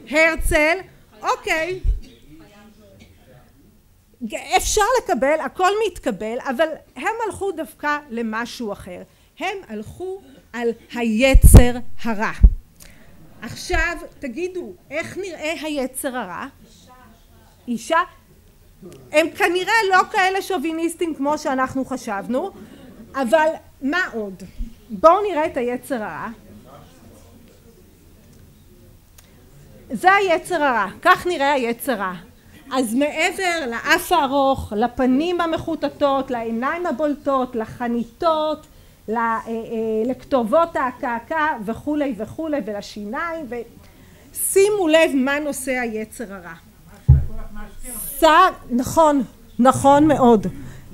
S3: הרצל, אוקיי. אפשר לקבל, הכל מתקבל, אבל הם הלכו דווקא למשהו אחר. הם הלכו על היצר הרע. עכשיו תגידו, איך נראה היצר הרע? אישה. הם כנראה לא כאלה שוביניסטים כמו שאנחנו חשבנו, אבל מה עוד? בואו נראה את היצר הרע. זה היצר הרע, כך נראה היצר הרע. אז מעבר לאף הארוך, לפנים המחוטטות, לעיניים הבולטות, לחניתות, לכתובות הקעקע וכולי וכולי ולשיניים ושימו לב מה נושא היצר הרע. נכון, נכון מאוד.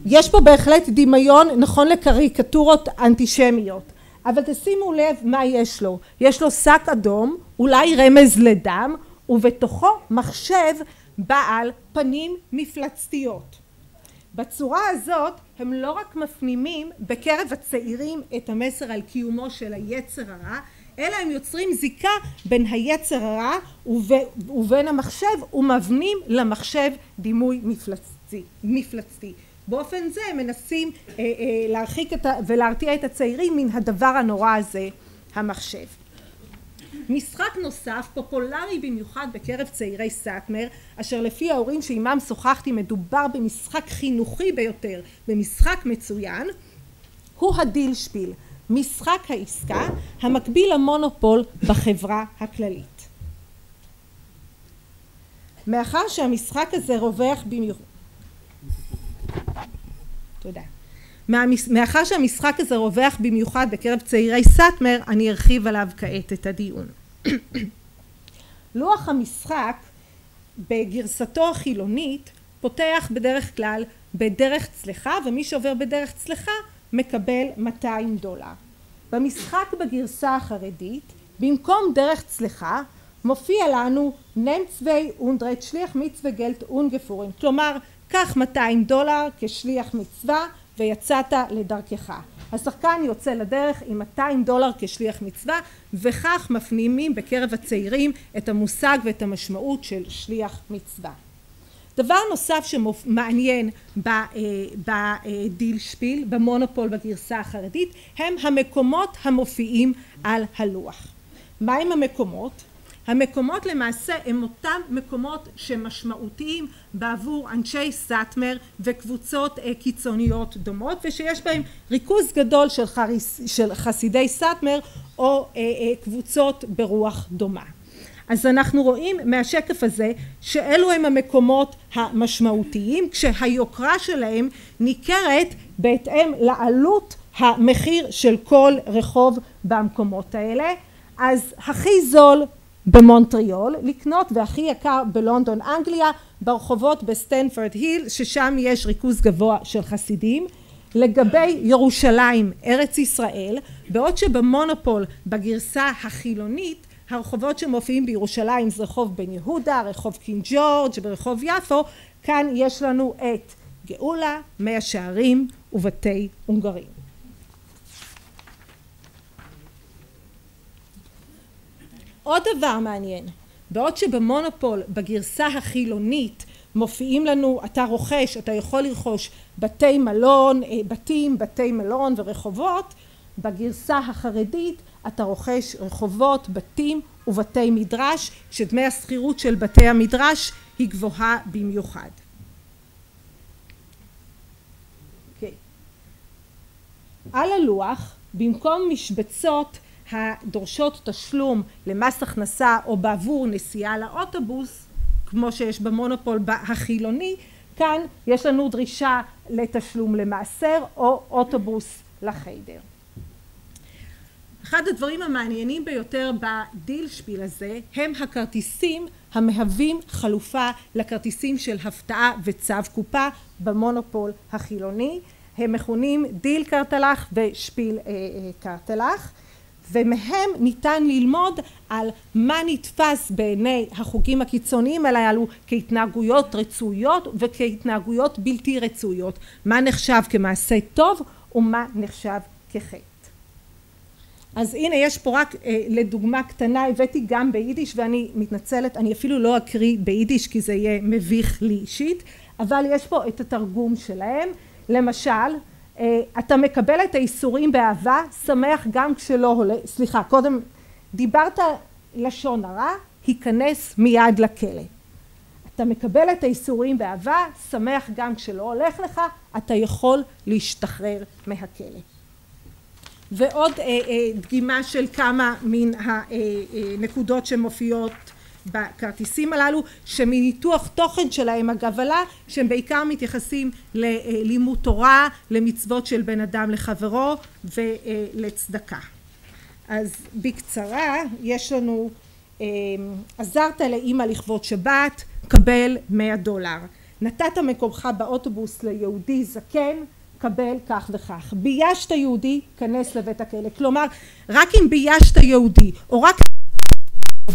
S3: יש פה בהחלט דמיון נכון לקריקטורות אנטישמיות אבל תשימו לב מה יש לו יש לו שק אדום אולי רמז לדם ובתוכו מחשב בעל פנים מפלצתיות. בצורה הזאת הם לא רק מפנימים בקרב הצעירים את המסר על קיומו של היצר הרע אלא הם יוצרים זיקה בין היצר הרע ובין המחשב ומבנים למחשב דימוי מפלצתי. מפלצתי. באופן זה הם מנסים אה, אה, להרחיק את ה, ולהרתיע את הצעירים מן הדבר הנורא הזה המחשב. משחק נוסף פופולרי במיוחד בקרב צעירי סאטמר אשר לפי ההורים שעימם שוחחתי מדובר במשחק חינוכי ביותר במשחק מצוין הוא הדילשפיל משחק העסקה המקביל למונופול בחברה הכללית. מאחר שהמשחק הזה רווח במיוחד תודה. מאחר שהמשחק הזה רווח במיוחד בקרב צעירי סאטמר אני ארחיב עליו כעת את הדיון לוח המשחק בגרסתו החילונית פותח בדרך כלל בדרך צלחה ומי שעובר בדרך צלחה מקבל 200 דולר. במשחק בגרסה החרדית במקום דרך צלחה מופיע לנו נמצווי אונדרט שליח מצווה גלט אונגפורן כלומר קח 200 דולר כשליח מצווה ויצאת לדרכך השחקן יוצא לדרך עם 200 דולר כשליח מצווה וכך מפנימים בקרב הצעירים את המושג ואת המשמעות של שליח מצווה. דבר נוסף שמעניין בדילשפיל במונופול בגרסה החרדית הם המקומות המופיעים על הלוח. מהם המקומות? המקומות למעשה הם אותם מקומות שמשמעותיים בעבור אנשי סאטמר וקבוצות קיצוניות דומות ושיש בהם ריכוז גדול של, חריס, של חסידי סאטמר או קבוצות ברוח דומה. אז אנחנו רואים מהשקף הזה שאלו הם המקומות המשמעותיים כשהיוקרה שלהם ניכרת בהתאם לעלות המחיר של כל רחוב במקומות האלה אז הכי זול במונטריאול לקנות והכי יקר בלונדון אנגליה ברחובות בסטמפורד היל ששם יש ריכוז גבוה של חסידים לגבי ירושלים ארץ ישראל בעוד שבמונופול בגרסה החילונית הרחובות שמופיעים בירושלים זה רחוב בן יהודה, רחוב קינג ג'ורג' ורחוב יפו כאן יש לנו את גאולה, מאה שערים ובתי הונגרים. עוד דבר מעניין בעוד שבמונופול בגרסה החילונית מופיעים לנו אתה רוכש אתה יכול לרכוש בתי מלון בתים בתי מלון ורחובות בגרסה החרדית אתה רוכש רחובות בתים ובתי מדרש שדמי השכירות של בתי המדרש היא גבוהה במיוחד. Okay. על הלוח במקום משבצות הדורשות תשלום למס הכנסה או בעבור נסיעה לאוטובוס כמו שיש במונופול החילוני כאן יש לנו דרישה לתשלום למעשר או אוטובוס לחיידר. אחד הדברים המעניינים ביותר בדילשפיל הזה הם הכרטיסים המהווים חלופה לכרטיסים של הפתעה וצו קופה במונופול החילוני הם מכונים דיל קארטלעך ו שפיל קארטלעך ומהם ניתן ללמוד על מה נתפס בעיני החוגים הקיצוניים הללו כהתנהגויות רצויות וכהתנהגויות בלתי רצויות. מה נחשב כמעשה טוב ומה נחשב כחטא. אז הנה יש פה רק לדוגמה קטנה הבאתי גם ביידיש ואני מתנצלת אני אפילו לא אקריא ביידיש כי זה יהיה מביך לי אישית אבל יש פה את התרגום שלהם. למשל אתה מקבל את האיסורים באהבה שמח גם כשלא עולה סליחה קודם דיברת לשון הרע היכנס מיד לכלא. אתה מקבל את האיסורים באהבה שמח גם כשלא הולך לך אתה יכול להשתחרר מהכלא. ועוד דגימה של כמה מן הנקודות שמופיעות בכרטיסים הללו שמניתוח תוכן שלהם אגב עלה שהם בעיקר מתייחסים ללימוד תורה למצוות של בן אדם לחברו ולצדקה אז בקצרה יש לנו עזרת לאמא לכבוד שבת קבל 100 דולר. נתת מקומך באוטובוס ליהודי זקן קבל כך וכך. ביישת יהודי כנס לבית הכלא. כלומר רק אם ביישת יהודי או רק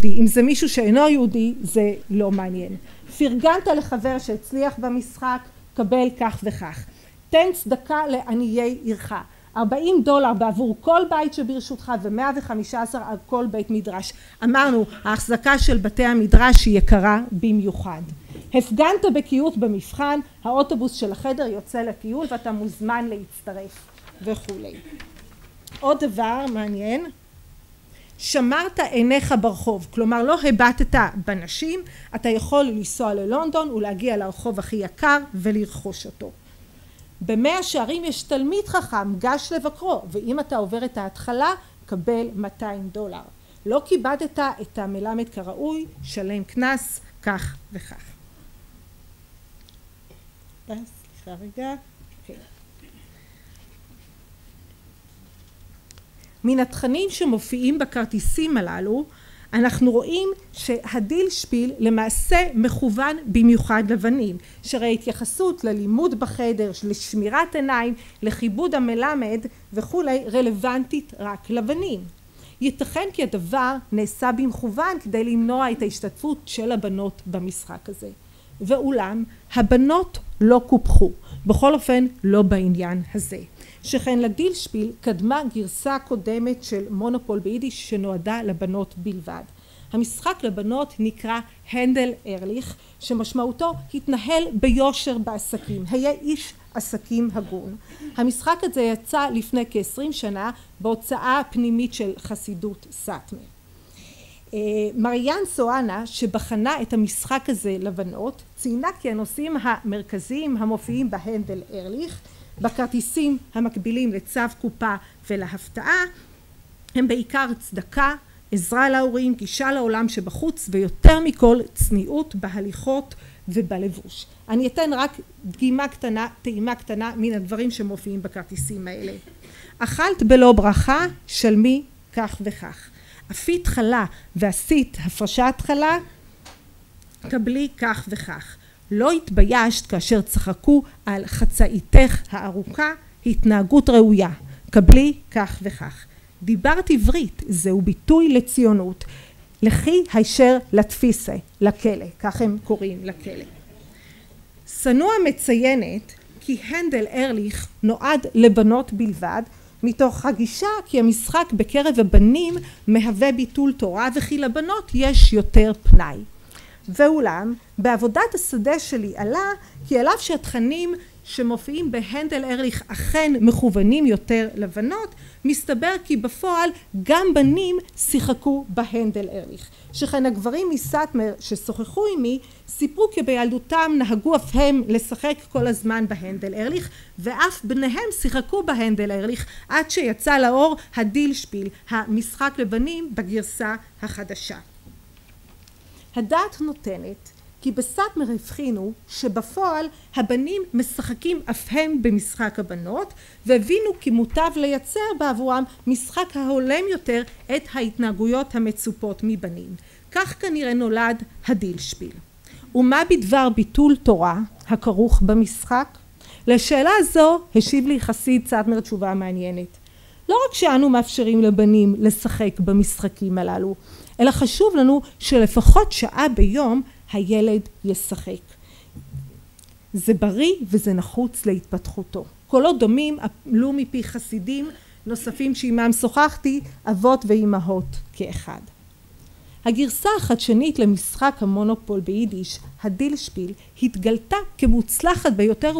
S3: אם זה מישהו שאינו יהודי זה לא מעניין. פרגנת לחבר שהצליח במשחק קבל כך וכך. תן צדקה לעניי עירך. 40 דולר בעבור כל בית שברשותך ו-115 על כל בית מדרש. אמרנו ההחזקה של בתי המדרש היא יקרה במיוחד. הפגנת בקיאות במבחן האוטובוס של החדר יוצא לטיול ואתה מוזמן להצטרף וכולי עוד דבר מעניין שמרת עיניך ברחוב. כלומר לא הבטת בנשים אתה יכול לנסוע ללונדון ולהגיע לרחוב הכי יקר ולרכוש אותו. במאה שערים יש תלמיד חכם גש לבקרו ואם אתה עובר את ההתחלה קבל 200 דולר. לא כיבדת את המלמד כראוי שלם קנס כך וכך. סליחה רגע מן התכנים שמופיעים בכרטיסים הללו אנחנו רואים שהדילשפיל למעשה מכוון במיוחד לבנים שהרי התייחסות ללימוד בחדר לשמירת עיניים לכיבוד המלמד וכולי רלוונטית רק לבנים. ייתכן כי הדבר נעשה במכוון כדי למנוע את ההשתתפות של הבנות במשחק הזה. ואולם הבנות לא קופחו בכל אופן לא בעניין הזה שכן לדילשפיל קדמה גרסה קודמת של מונופול ביידיש שנועדה לבנות בלבד. המשחק לבנות נקרא הנדל ארליך שמשמעותו התנהל ביושר בעסקים. היה איש עסקים הגון. המשחק הזה יצא לפני כעשרים שנה בהוצאה פנימית של חסידות סאטמר. מריאן סואנה שבחנה את המשחק הזה לבנות ציינה כי הנושאים המרכזיים המופיעים בהנדל ארליך בכרטיסים המקבילים לצו קופה ולהפתעה. הם בעיקר צדקה עזרה להורים גישה לעולם שבחוץ ויותר מכל צניעות בהליכות ובלבוש. אני אתן רק דגימה קטנה טעימה קטנה מן הדברים שמופיעים בכרטיסים האלה. אכלת בלא ברכה שלמי כך וכך. אפית חלה ועשית הפרשת חלה קבלי כך וכך לא התביישת כאשר צחקו על חצאיתך הארוכה התנהגות ראויה, קבלי כך וכך. דיברת עברית, זהו ביטוי לציונות. לכי הישר לתפיסה, לכלא, כך הם קוראים לכלא. שנוע מציינת כי הנדל ארליך נועד לבנות בלבד מתוך הגישה כי המשחק בקרב הבנים מהווה ביטול תורה וכי לבנות יש יותר פנאי. ואולם בעבודת השדה שלי עלה כי על אף שהתכנים שמופיעים בהנדל ארליך אכן מכוונים יותר לבנות מסתבר כי בפועל גם בנים שיחקו בהנדל ארליך. שכן הגברים מסאטמר ששוחחו עמי סיפרו כי בילדותם נהגו אף הם לשחק כל הזמן בהנדל ארליך ואף בניהם שיחקו בהנדל ארליך עד שיצא לאור הדילשפיל המשחק לבנים בגרסה החדשה הדעת נותנת כי בסאטמר הבחינו שבפועל הבנים משחקים אף הם במשחק הבנות והבינו כי מוטב לייצר בעבורם משחק ההולם יותר את ההתנהגויות המצופות מבנים. כך כנראה נולד הדילשפיל. ומה בדבר ביטול תורה הכרוך במשחק? לשאלה זו השיב לי חסיד סאטמר תשובה מעניינת לא רק שאנו מאפשרים לבנים לשחק במשחקים הללו אלא חשוב לנו שלפחות שעה ביום הילד ישחק. זה בריא וזה נחוץ להתפתחותו. קולות דומים עלו מפי חסידים נוספים שעימם שוחחתי, אבות ואימהות כאחד. הגרסה החדשנית למשחק המונופול ביידיש, הדילשפיל, התגלתה כמוצלחת ביותר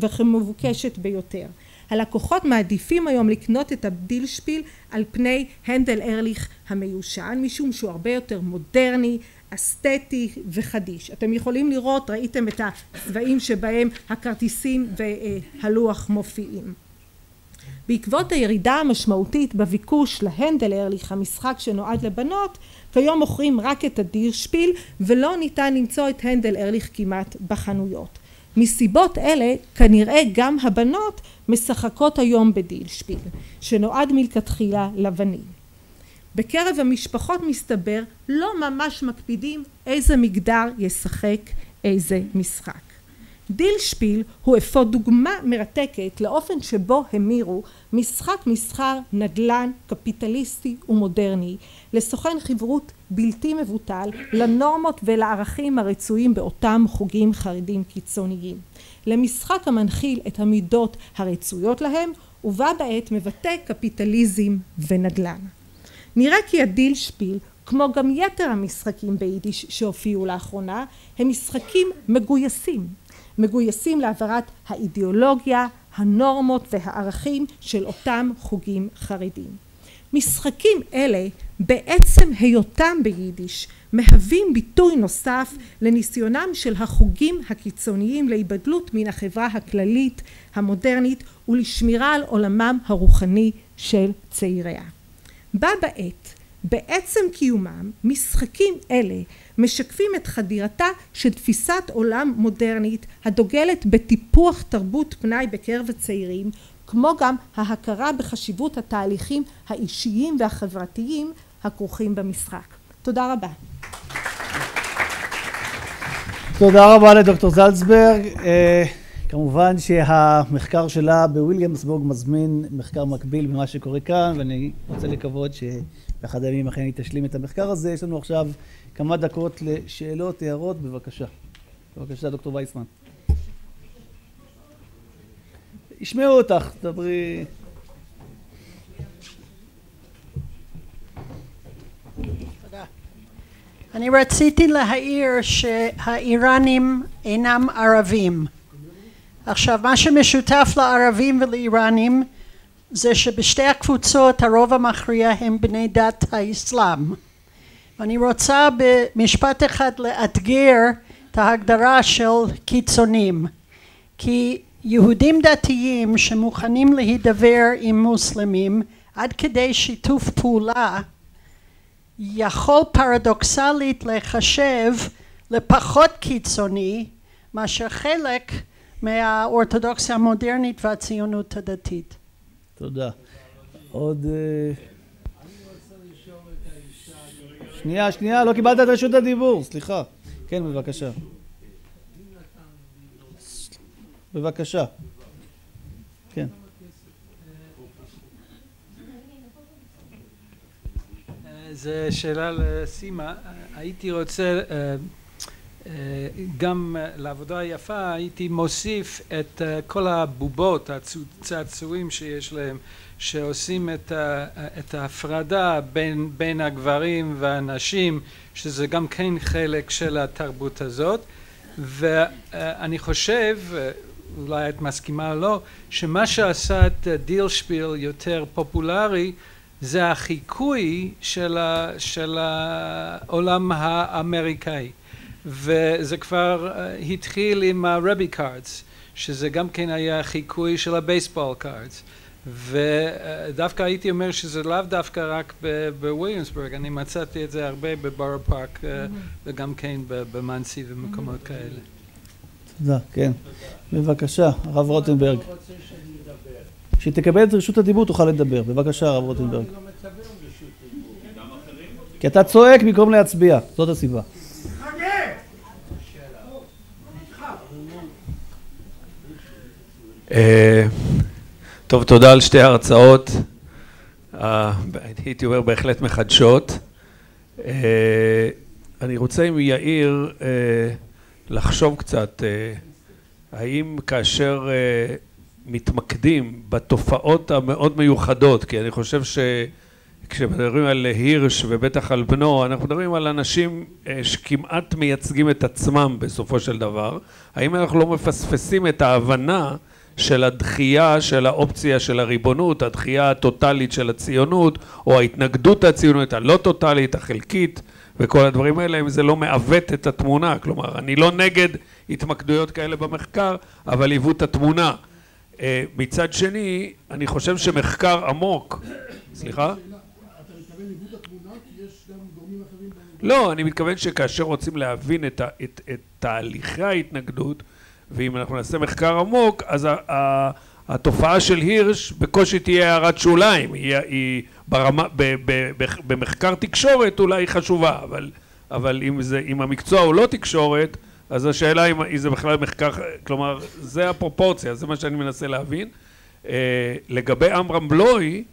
S3: וכמבוקשת ביותר. הלקוחות מעדיפים היום לקנות את הדילשפיל על פני הנדל ארליך המיושן משום שהוא הרבה יותר מודרני, אסתטי וחדיש. אתם יכולים לראות, ראיתם את הצבעים שבהם הכרטיסים והלוח מופיעים. בעקבות הירידה המשמעותית בביקוש להנדל ארליך המשחק שנועד לבנות כיום מוכרים רק את הדירשפיל ולא ניתן למצוא את הנדל ארליך כמעט בחנויות מסיבות אלה כנראה גם הבנות משחקות היום בדילשפיל שנועד מלכתחילה לבנים בקרב המשפחות מסתבר לא ממש מקפידים איזה מגדר ישחק איזה משחק. דילשפיל הוא אפוא דוגמה מרתקת לאופן שבו המירו משחק מסחר נדל"ן קפיטליסטי ומודרני לסוכן חברות בלתי מבוטל לנורמות ולערכים הרצויים באותם חוגים חרדים קיצוניים. למשחק המנחיל את המידות הרצויות להם ובה בעת מבטא קפיטליזם ונדל"ן. נראה כי הדילשפיל כמו גם יתר המשחקים ביידיש שהופיעו לאחרונה הם משחקים מגויסים מגויסים להעברת האידיאולוגיה הנורמות והערכים של אותם חוגים חרדים משחקים אלה בעצם היותם ביידיש מהווים ביטוי נוסף לניסיונם של החוגים הקיצוניים להיבדלות מן החברה הכללית המודרנית ולשמירה על עולמם הרוחני של צעיריה. בה בעת בעצם קיומם משחקים אלה משקפים את חדירתה של תפיסת עולם מודרנית הדוגלת בטיפוח תרבות פנאי בקרב הצעירים כמו גם ההכרה בחשיבות התהליכים האישיים והחברתיים הכרוכים במשחק. תודה רבה.
S1: תודה רבה לדוקטור זלצברג. כמובן שהמחקר שלה בוויליאמסבורג מזמין מחקר מקביל במה שקורה כאן ואני רוצה לקוות שבאחד הימים אכן היא תשלים את המחקר הזה. יש לנו עכשיו כמה דקות לשאלות, הערות, בבקשה. בבקשה דוקטור וייסמן. ישמעו אותך, דברי.
S4: אני רציתי להעיר שהאיראנים אינם ערבים עכשיו מה שמשותף לערבים ולאיראנים זה שבשתי הקבוצות הרוב המכריע הם בני דת האסלאם ואני רוצה במשפט אחד לאתגר את ההגדרה של קיצונים כי יהודים דתיים שמוכנים להידבר עם מוסלמים עד כדי שיתוף פעולה יכול פרדוקסלית לחשב לפחות קיצוני מאשר חלק מהאורתודוקסיה המודרנית והציונות הדתית.
S1: תודה. עוד... אה, שנייה, שנייה, לא קיבלת את רשות הדיבור, סליחה. כן, בבקשה. בבקשה. כן.
S5: אה, זו שאלה לסימה. הייתי רוצה אה, גם לעבודה היפה הייתי מוסיף את כל הבובות הצעצועים שיש להם שעושים את ההפרדה בין בין הגברים והנשים שזה גם כן חלק של התרבות הזאת. ואני חושב אולי את מסכימה או לא שמה שעשה את דילשפיל יותר פופולרי זה החיקוי של העולם האמריקאי וזה כבר התחיל עם ה rabbi cards שזה גם כן היה חיקוי של ה baseball cards ודווקא הייתי אומר שזה לאו דווקא רק בוויליאמסבורג אני מצאתי את זה הרבה בבורו פארק וגם כן במאנסי ומקומות כאלה
S1: תודה, כן. בבקשה, הרב רוטנברג. כשתקבל את רשות הדיבור תוכל לדבר. בבקשה, הרב רוטנברג. כי אתה צועק במקום להצביע, זאת הסיבה.
S6: טוב, תודה על שתי ההרצאות, הייתי אומר בהחלט מחדשות. אני רוצה עם יאיר לחשוב קצת, האם כאשר מתמקדים בתופעות המאוד מיוחדות, כי אני חושב שכשמדברים על הירש ובטח על בנו, אנחנו מדברים על אנשים שכמעט מייצגים את עצמם בסופו של דבר, האם אנחנו לא מפספסים את ההבנה של הדחייה של האופציה של הריבונות, הדחייה הטוטלית של הציונות, או ההתנגדות הציונות הלא טוטלית, החלקית, וכל הדברים האלה, אם זה לא מעוות את התמונה, כלומר, אני לא נגד התמקדויות כאלה במחקר, אבל עיוות התמונה. מצד שני, אני חושב שמחקר עמוק, סליחה? לא, אני מתכוון שכאשר רוצים להבין את תהליכי ההתנגדות ואם אנחנו נעשה מחקר עמוק אז התופעה של הירש בקושי תהיה הערת שוליים, היא ברמה, במחקר תקשורת אולי היא חשובה, אבל אבל אם זה, אם המקצוע הוא לא תקשורת אז השאלה אם זה בכלל מחקר, כלומר זה הפרופורציה, זה מה שאני מנסה להבין. לגבי עמרם בלוי,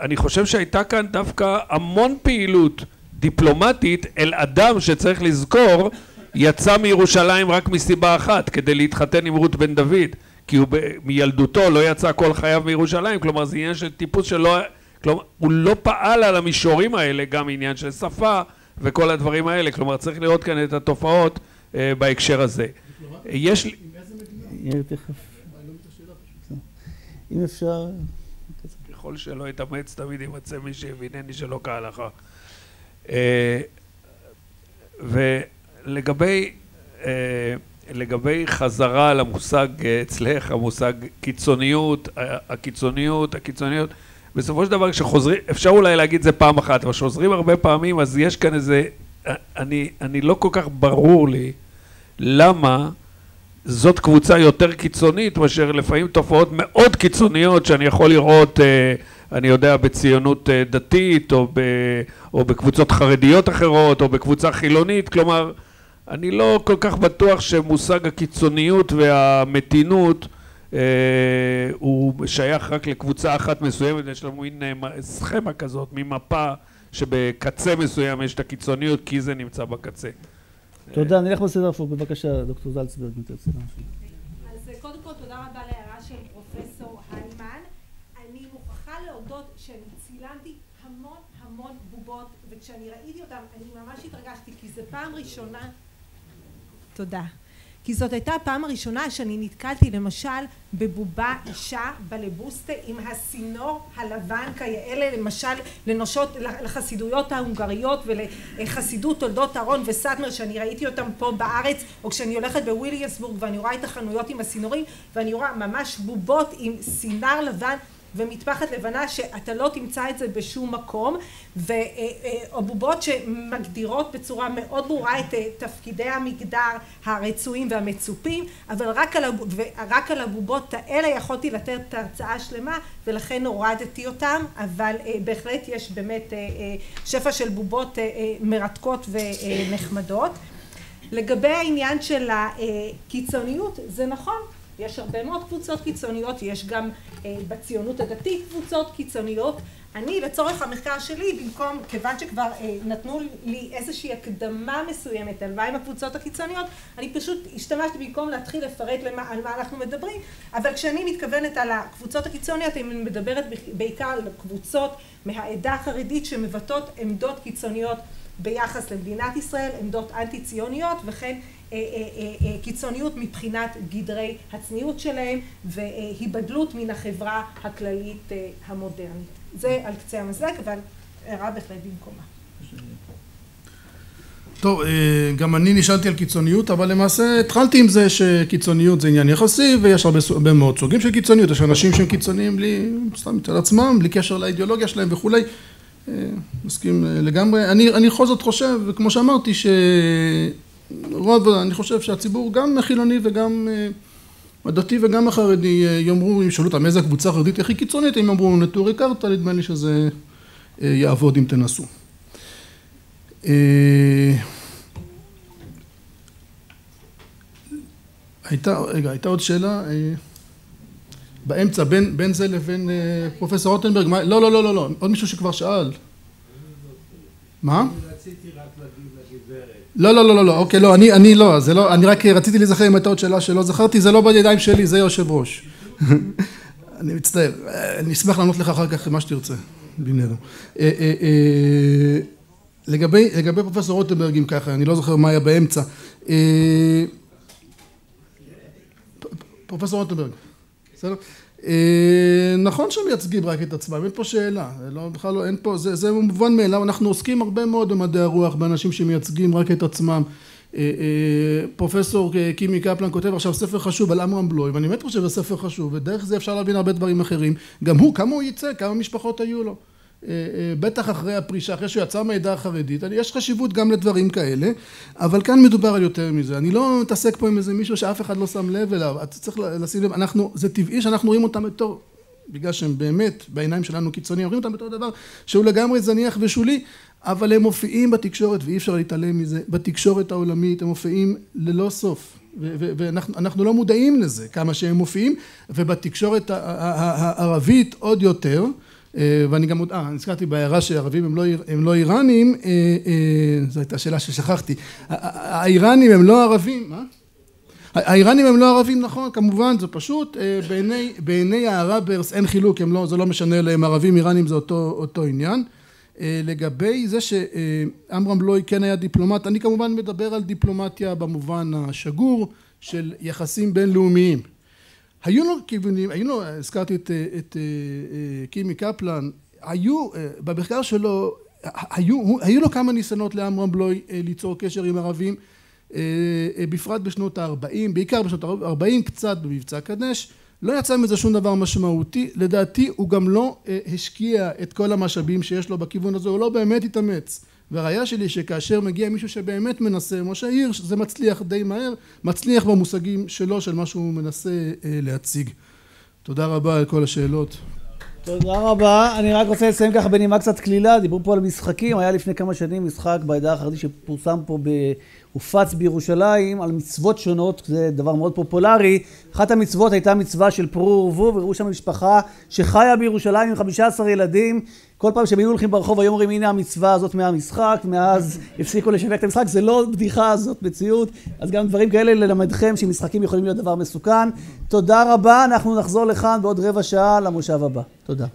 S6: אני חושב שהייתה כאן דווקא המון פעילות דיפלומטית אל אדם שצריך לזכור יצא מירושלים רק מסיבה אחת, כדי להתחתן עם רות בן דוד, כי הוא מילדותו לא יצא כל חייו מירושלים, כלומר זה עניין של טיפוס שלא, כלומר הוא לא פעל על המישורים האלה, גם עניין של שפה וכל הדברים האלה, כלומר צריך לראות כאן את התופעות בהקשר הזה. יש לי...
S1: אם אפשר...
S6: ככל שלא יתאמץ תמיד יימצא מי שיבינני שלא כהלכה. ו... לגבי לגבי חזרה למושג אצלך, המושג קיצוניות, הקיצוניות, הקיצוניות, בסופו של דבר כשחוזרים, אפשר אולי להגיד זה פעם אחת, אבל כשחוזרים הרבה פעמים אז יש כאן איזה, אני, אני לא כל כך ברור לי למה זאת קבוצה יותר קיצונית מאשר לפעמים תופעות מאוד קיצוניות שאני יכול לראות אני יודע בציונות דתית או, ב, או בקבוצות חרדיות אחרות או בקבוצה חילונית, כלומר אני לא כל כך בטוח שמושג הקיצוניות והמתינות הוא שייך רק לקבוצה אחת מסוימת, יש לנו מין סכמה כזאת, מין מפה שבקצה מסוים יש את הקיצוניות כי זה נמצא בקצה.
S1: תודה, נלך בסדר הפוך, בבקשה דוקטור זלצברג.
S3: אז קודם כל תודה רבה להערה של פרופסור היימן. אני מוכרחה להודות שאני צילמתי המון המון בובות וכשאני ראיתי אותם אני ממש התרגשתי כי זה פעם ראשונה תודה. כי זאת הייתה הפעם הראשונה שאני נתקלתי למשל בבובה אישה בלבוסטה עם הסינור הלבן כאלה למשל לנשות לחסידויות ההונגריות ולחסידות תולדות אהרון וסטמר שאני ראיתי אותם פה בארץ או כשאני הולכת בוויליאמסבורג ואני רואה את החנויות עם הסינורים ואני רואה ממש בובות עם סינר לבן ומטפחת לבנה שאתה לא תמצא את זה בשום מקום. ובובות שמגדירות בצורה מאוד ברורה את תפקידי המגדר הרצויים והמצופים אבל רק על הבובות האלה יכולתי לתת את ההרצאה שלמה ולכן הורדתי אותם אבל בהחלט יש באמת שפע של בובות מרתקות ונחמדות לגבי העניין של הקיצוניות זה נכון יש הרבה מאוד קבוצות קיצוניות, יש גם בציונות הדתית קבוצות קיצוניות, אני לצורך המחקר שלי במקום כיוון שכבר נתנו לי איזושהי הקדמה מסוימת על מה עם הקבוצות הקיצוניות אני פשוט השתמשתי במקום להתחיל לפרט על מה אנחנו מדברים. אבל כשאני מתכוונת על הקבוצות הקיצוניות אני מדברת בעיקר על קבוצות מהעדה החרדית שמבטאות עמדות קיצוניות ביחס למדינת ישראל עמדות אנטי ציוניות וכן קיצוניות מבחינת גדרי הצניעות שלהם והיבדלות מן החברה הכללית המודרנית. זה על קצה המזלג אבל הערה בהחלט במקומה.
S2: טוב גם אני נשאלתי על קיצוניות אבל למעשה התחלתי עם זה שקיצוניות זה עניין יחסי ויש הרבה מאוד סוגים של קיצוניות. יש אנשים שהם קיצוניים בלי סתם מצד עצמם בלי קשר לאידיאולוגיה שלהם וכולי מסכים לגמרי. אני בכל זאת חושב וכמו שאמרתי רוב אני חושב שהציבור גם החילוני וגם הדתי וגם החרדי יאמרו אם ישאלו אותם איזה הקבוצה החרדית הכי קיצונית? הם אמרו נטורי קרתא נדמה לי שזה יעבוד אם תנסו. הייתה רגע הייתה עוד שאלה באמצע בין זה לבין פרופסור רוטנברג לא לא לא לא עוד מישהו שכבר שאל. מה? לא לא לא לא אוקיי לא אני אני לא זה לא אני רק רציתי להיזכר אם הייתה עוד שאלה שלא זכרתי זה לא בידיים שלי זה יושב ראש. *laughs* אני מצטער אני אשמח לענות לך אחר כך מה שתרצה לגבי לגבי פרופסור רוטנברג אם ככה אני לא זוכר מה היה באמצע. פרופסור רוטנברג בסדר? נכון שהם מייצגים רק את עצמם אין פה שאלה. בכלל לא אין פה זה מובן מאליו. אנחנו עוסקים הרבה מאוד במדעי הרוח באנשים שמייצגים רק את עצמם. פרופסור קימי קפלן כותב עכשיו ספר חשוב על עמרם בלוי ואני באמת חושב שזה ספר חשוב ודרך זה אפשר להבין הרבה דברים אחרים. גם הוא כמה הוא ייצג כמה משפחות היו לו בטח אחרי הפרישה אחרי שהוא יצא מהעדה החרדית יש חשיבות גם לדברים כאלה אבל כאן מדובר על יותר מזה. אני לא מתעסק פה עם איזה מישהו שאף אחד לא שם לב אליו. אתה צריך לשים לב אנחנו זה טבעי שאנחנו רואים אותם בתור בגלל שהם באמת בעיניים שלנו קיצוניים רואים אותם בתור דבר שהוא לגמרי זניח ושולי אבל הם מופיעים בתקשורת ואי אפשר להתעלם מזה. בתקשורת העולמית הם מופיעים ללא סוף ואנחנו לא מודעים לזה כמה שהם מופיעים ובתקשורת הערבית עוד יותר ואני גם, אה, נזכרתי בהערה שערבים הם לא איראנים, זו הייתה שאלה ששכחתי, האיראנים הם לא ערבים, מה? האיראנים הם לא ערבים נכון, כמובן זה פשוט, בעיני הערברס אין חילוק, זה לא משנה להם, ערבים איראנים זה אותו עניין, לגבי זה שעמרם בלוי כן היה דיפלומט, אני כמובן מדבר על דיפלומטיה במובן השגור של יחסים בינלאומיים היו לו כיוונים, הזכרתי את קימי קפלן, היו במחקר שלו, היו לו כמה ניסיונות לעמרם בלוי ליצור קשר עם ערבים בפרט בשנות הארבעים, בעיקר בשנות הארבעים, קצת במבצע קדש, לא יצא מזה שום דבר משמעותי, לדעתי הוא גם לא השקיע את כל המשאבים שיש לו בכיוון הזה, הוא לא באמת התאמץ והראיה שלי שכאשר מגיע מישהו שבאמת מנסה, משה הירש, זה מצליח די מהר, מצליח במושגים שלו של מה שהוא מנסה להציג. תודה רבה על כל השאלות.
S1: תודה רבה, אני רק רוצה לסיים ככה בנימה קצת קלילה, דיברו פה על משחקים, היה לפני כמה שנים משחק בעדה החרדית שפורסם פה, הופץ בירושלים על מצוות שונות, זה דבר מאוד פופולרי, אחת המצוות הייתה מצווה של פרו ורבו, וראו שם משפחה שחיה בירושלים עם 15 ילדים, כל פעם שהם היו הולכים ברחוב היו אומרים הנה המצווה הזאת מהמשחק, מאז הפסיקו לשווק את המשחק, זה לא בדיחה, זאת מציאות, אז גם דברים כאלה ללמדכם שמשחקים יכולים להיות דבר מסוכן. תודה רבה, אנחנו נחזור לכאן בעוד רבע שעה למושב הבא. תודה.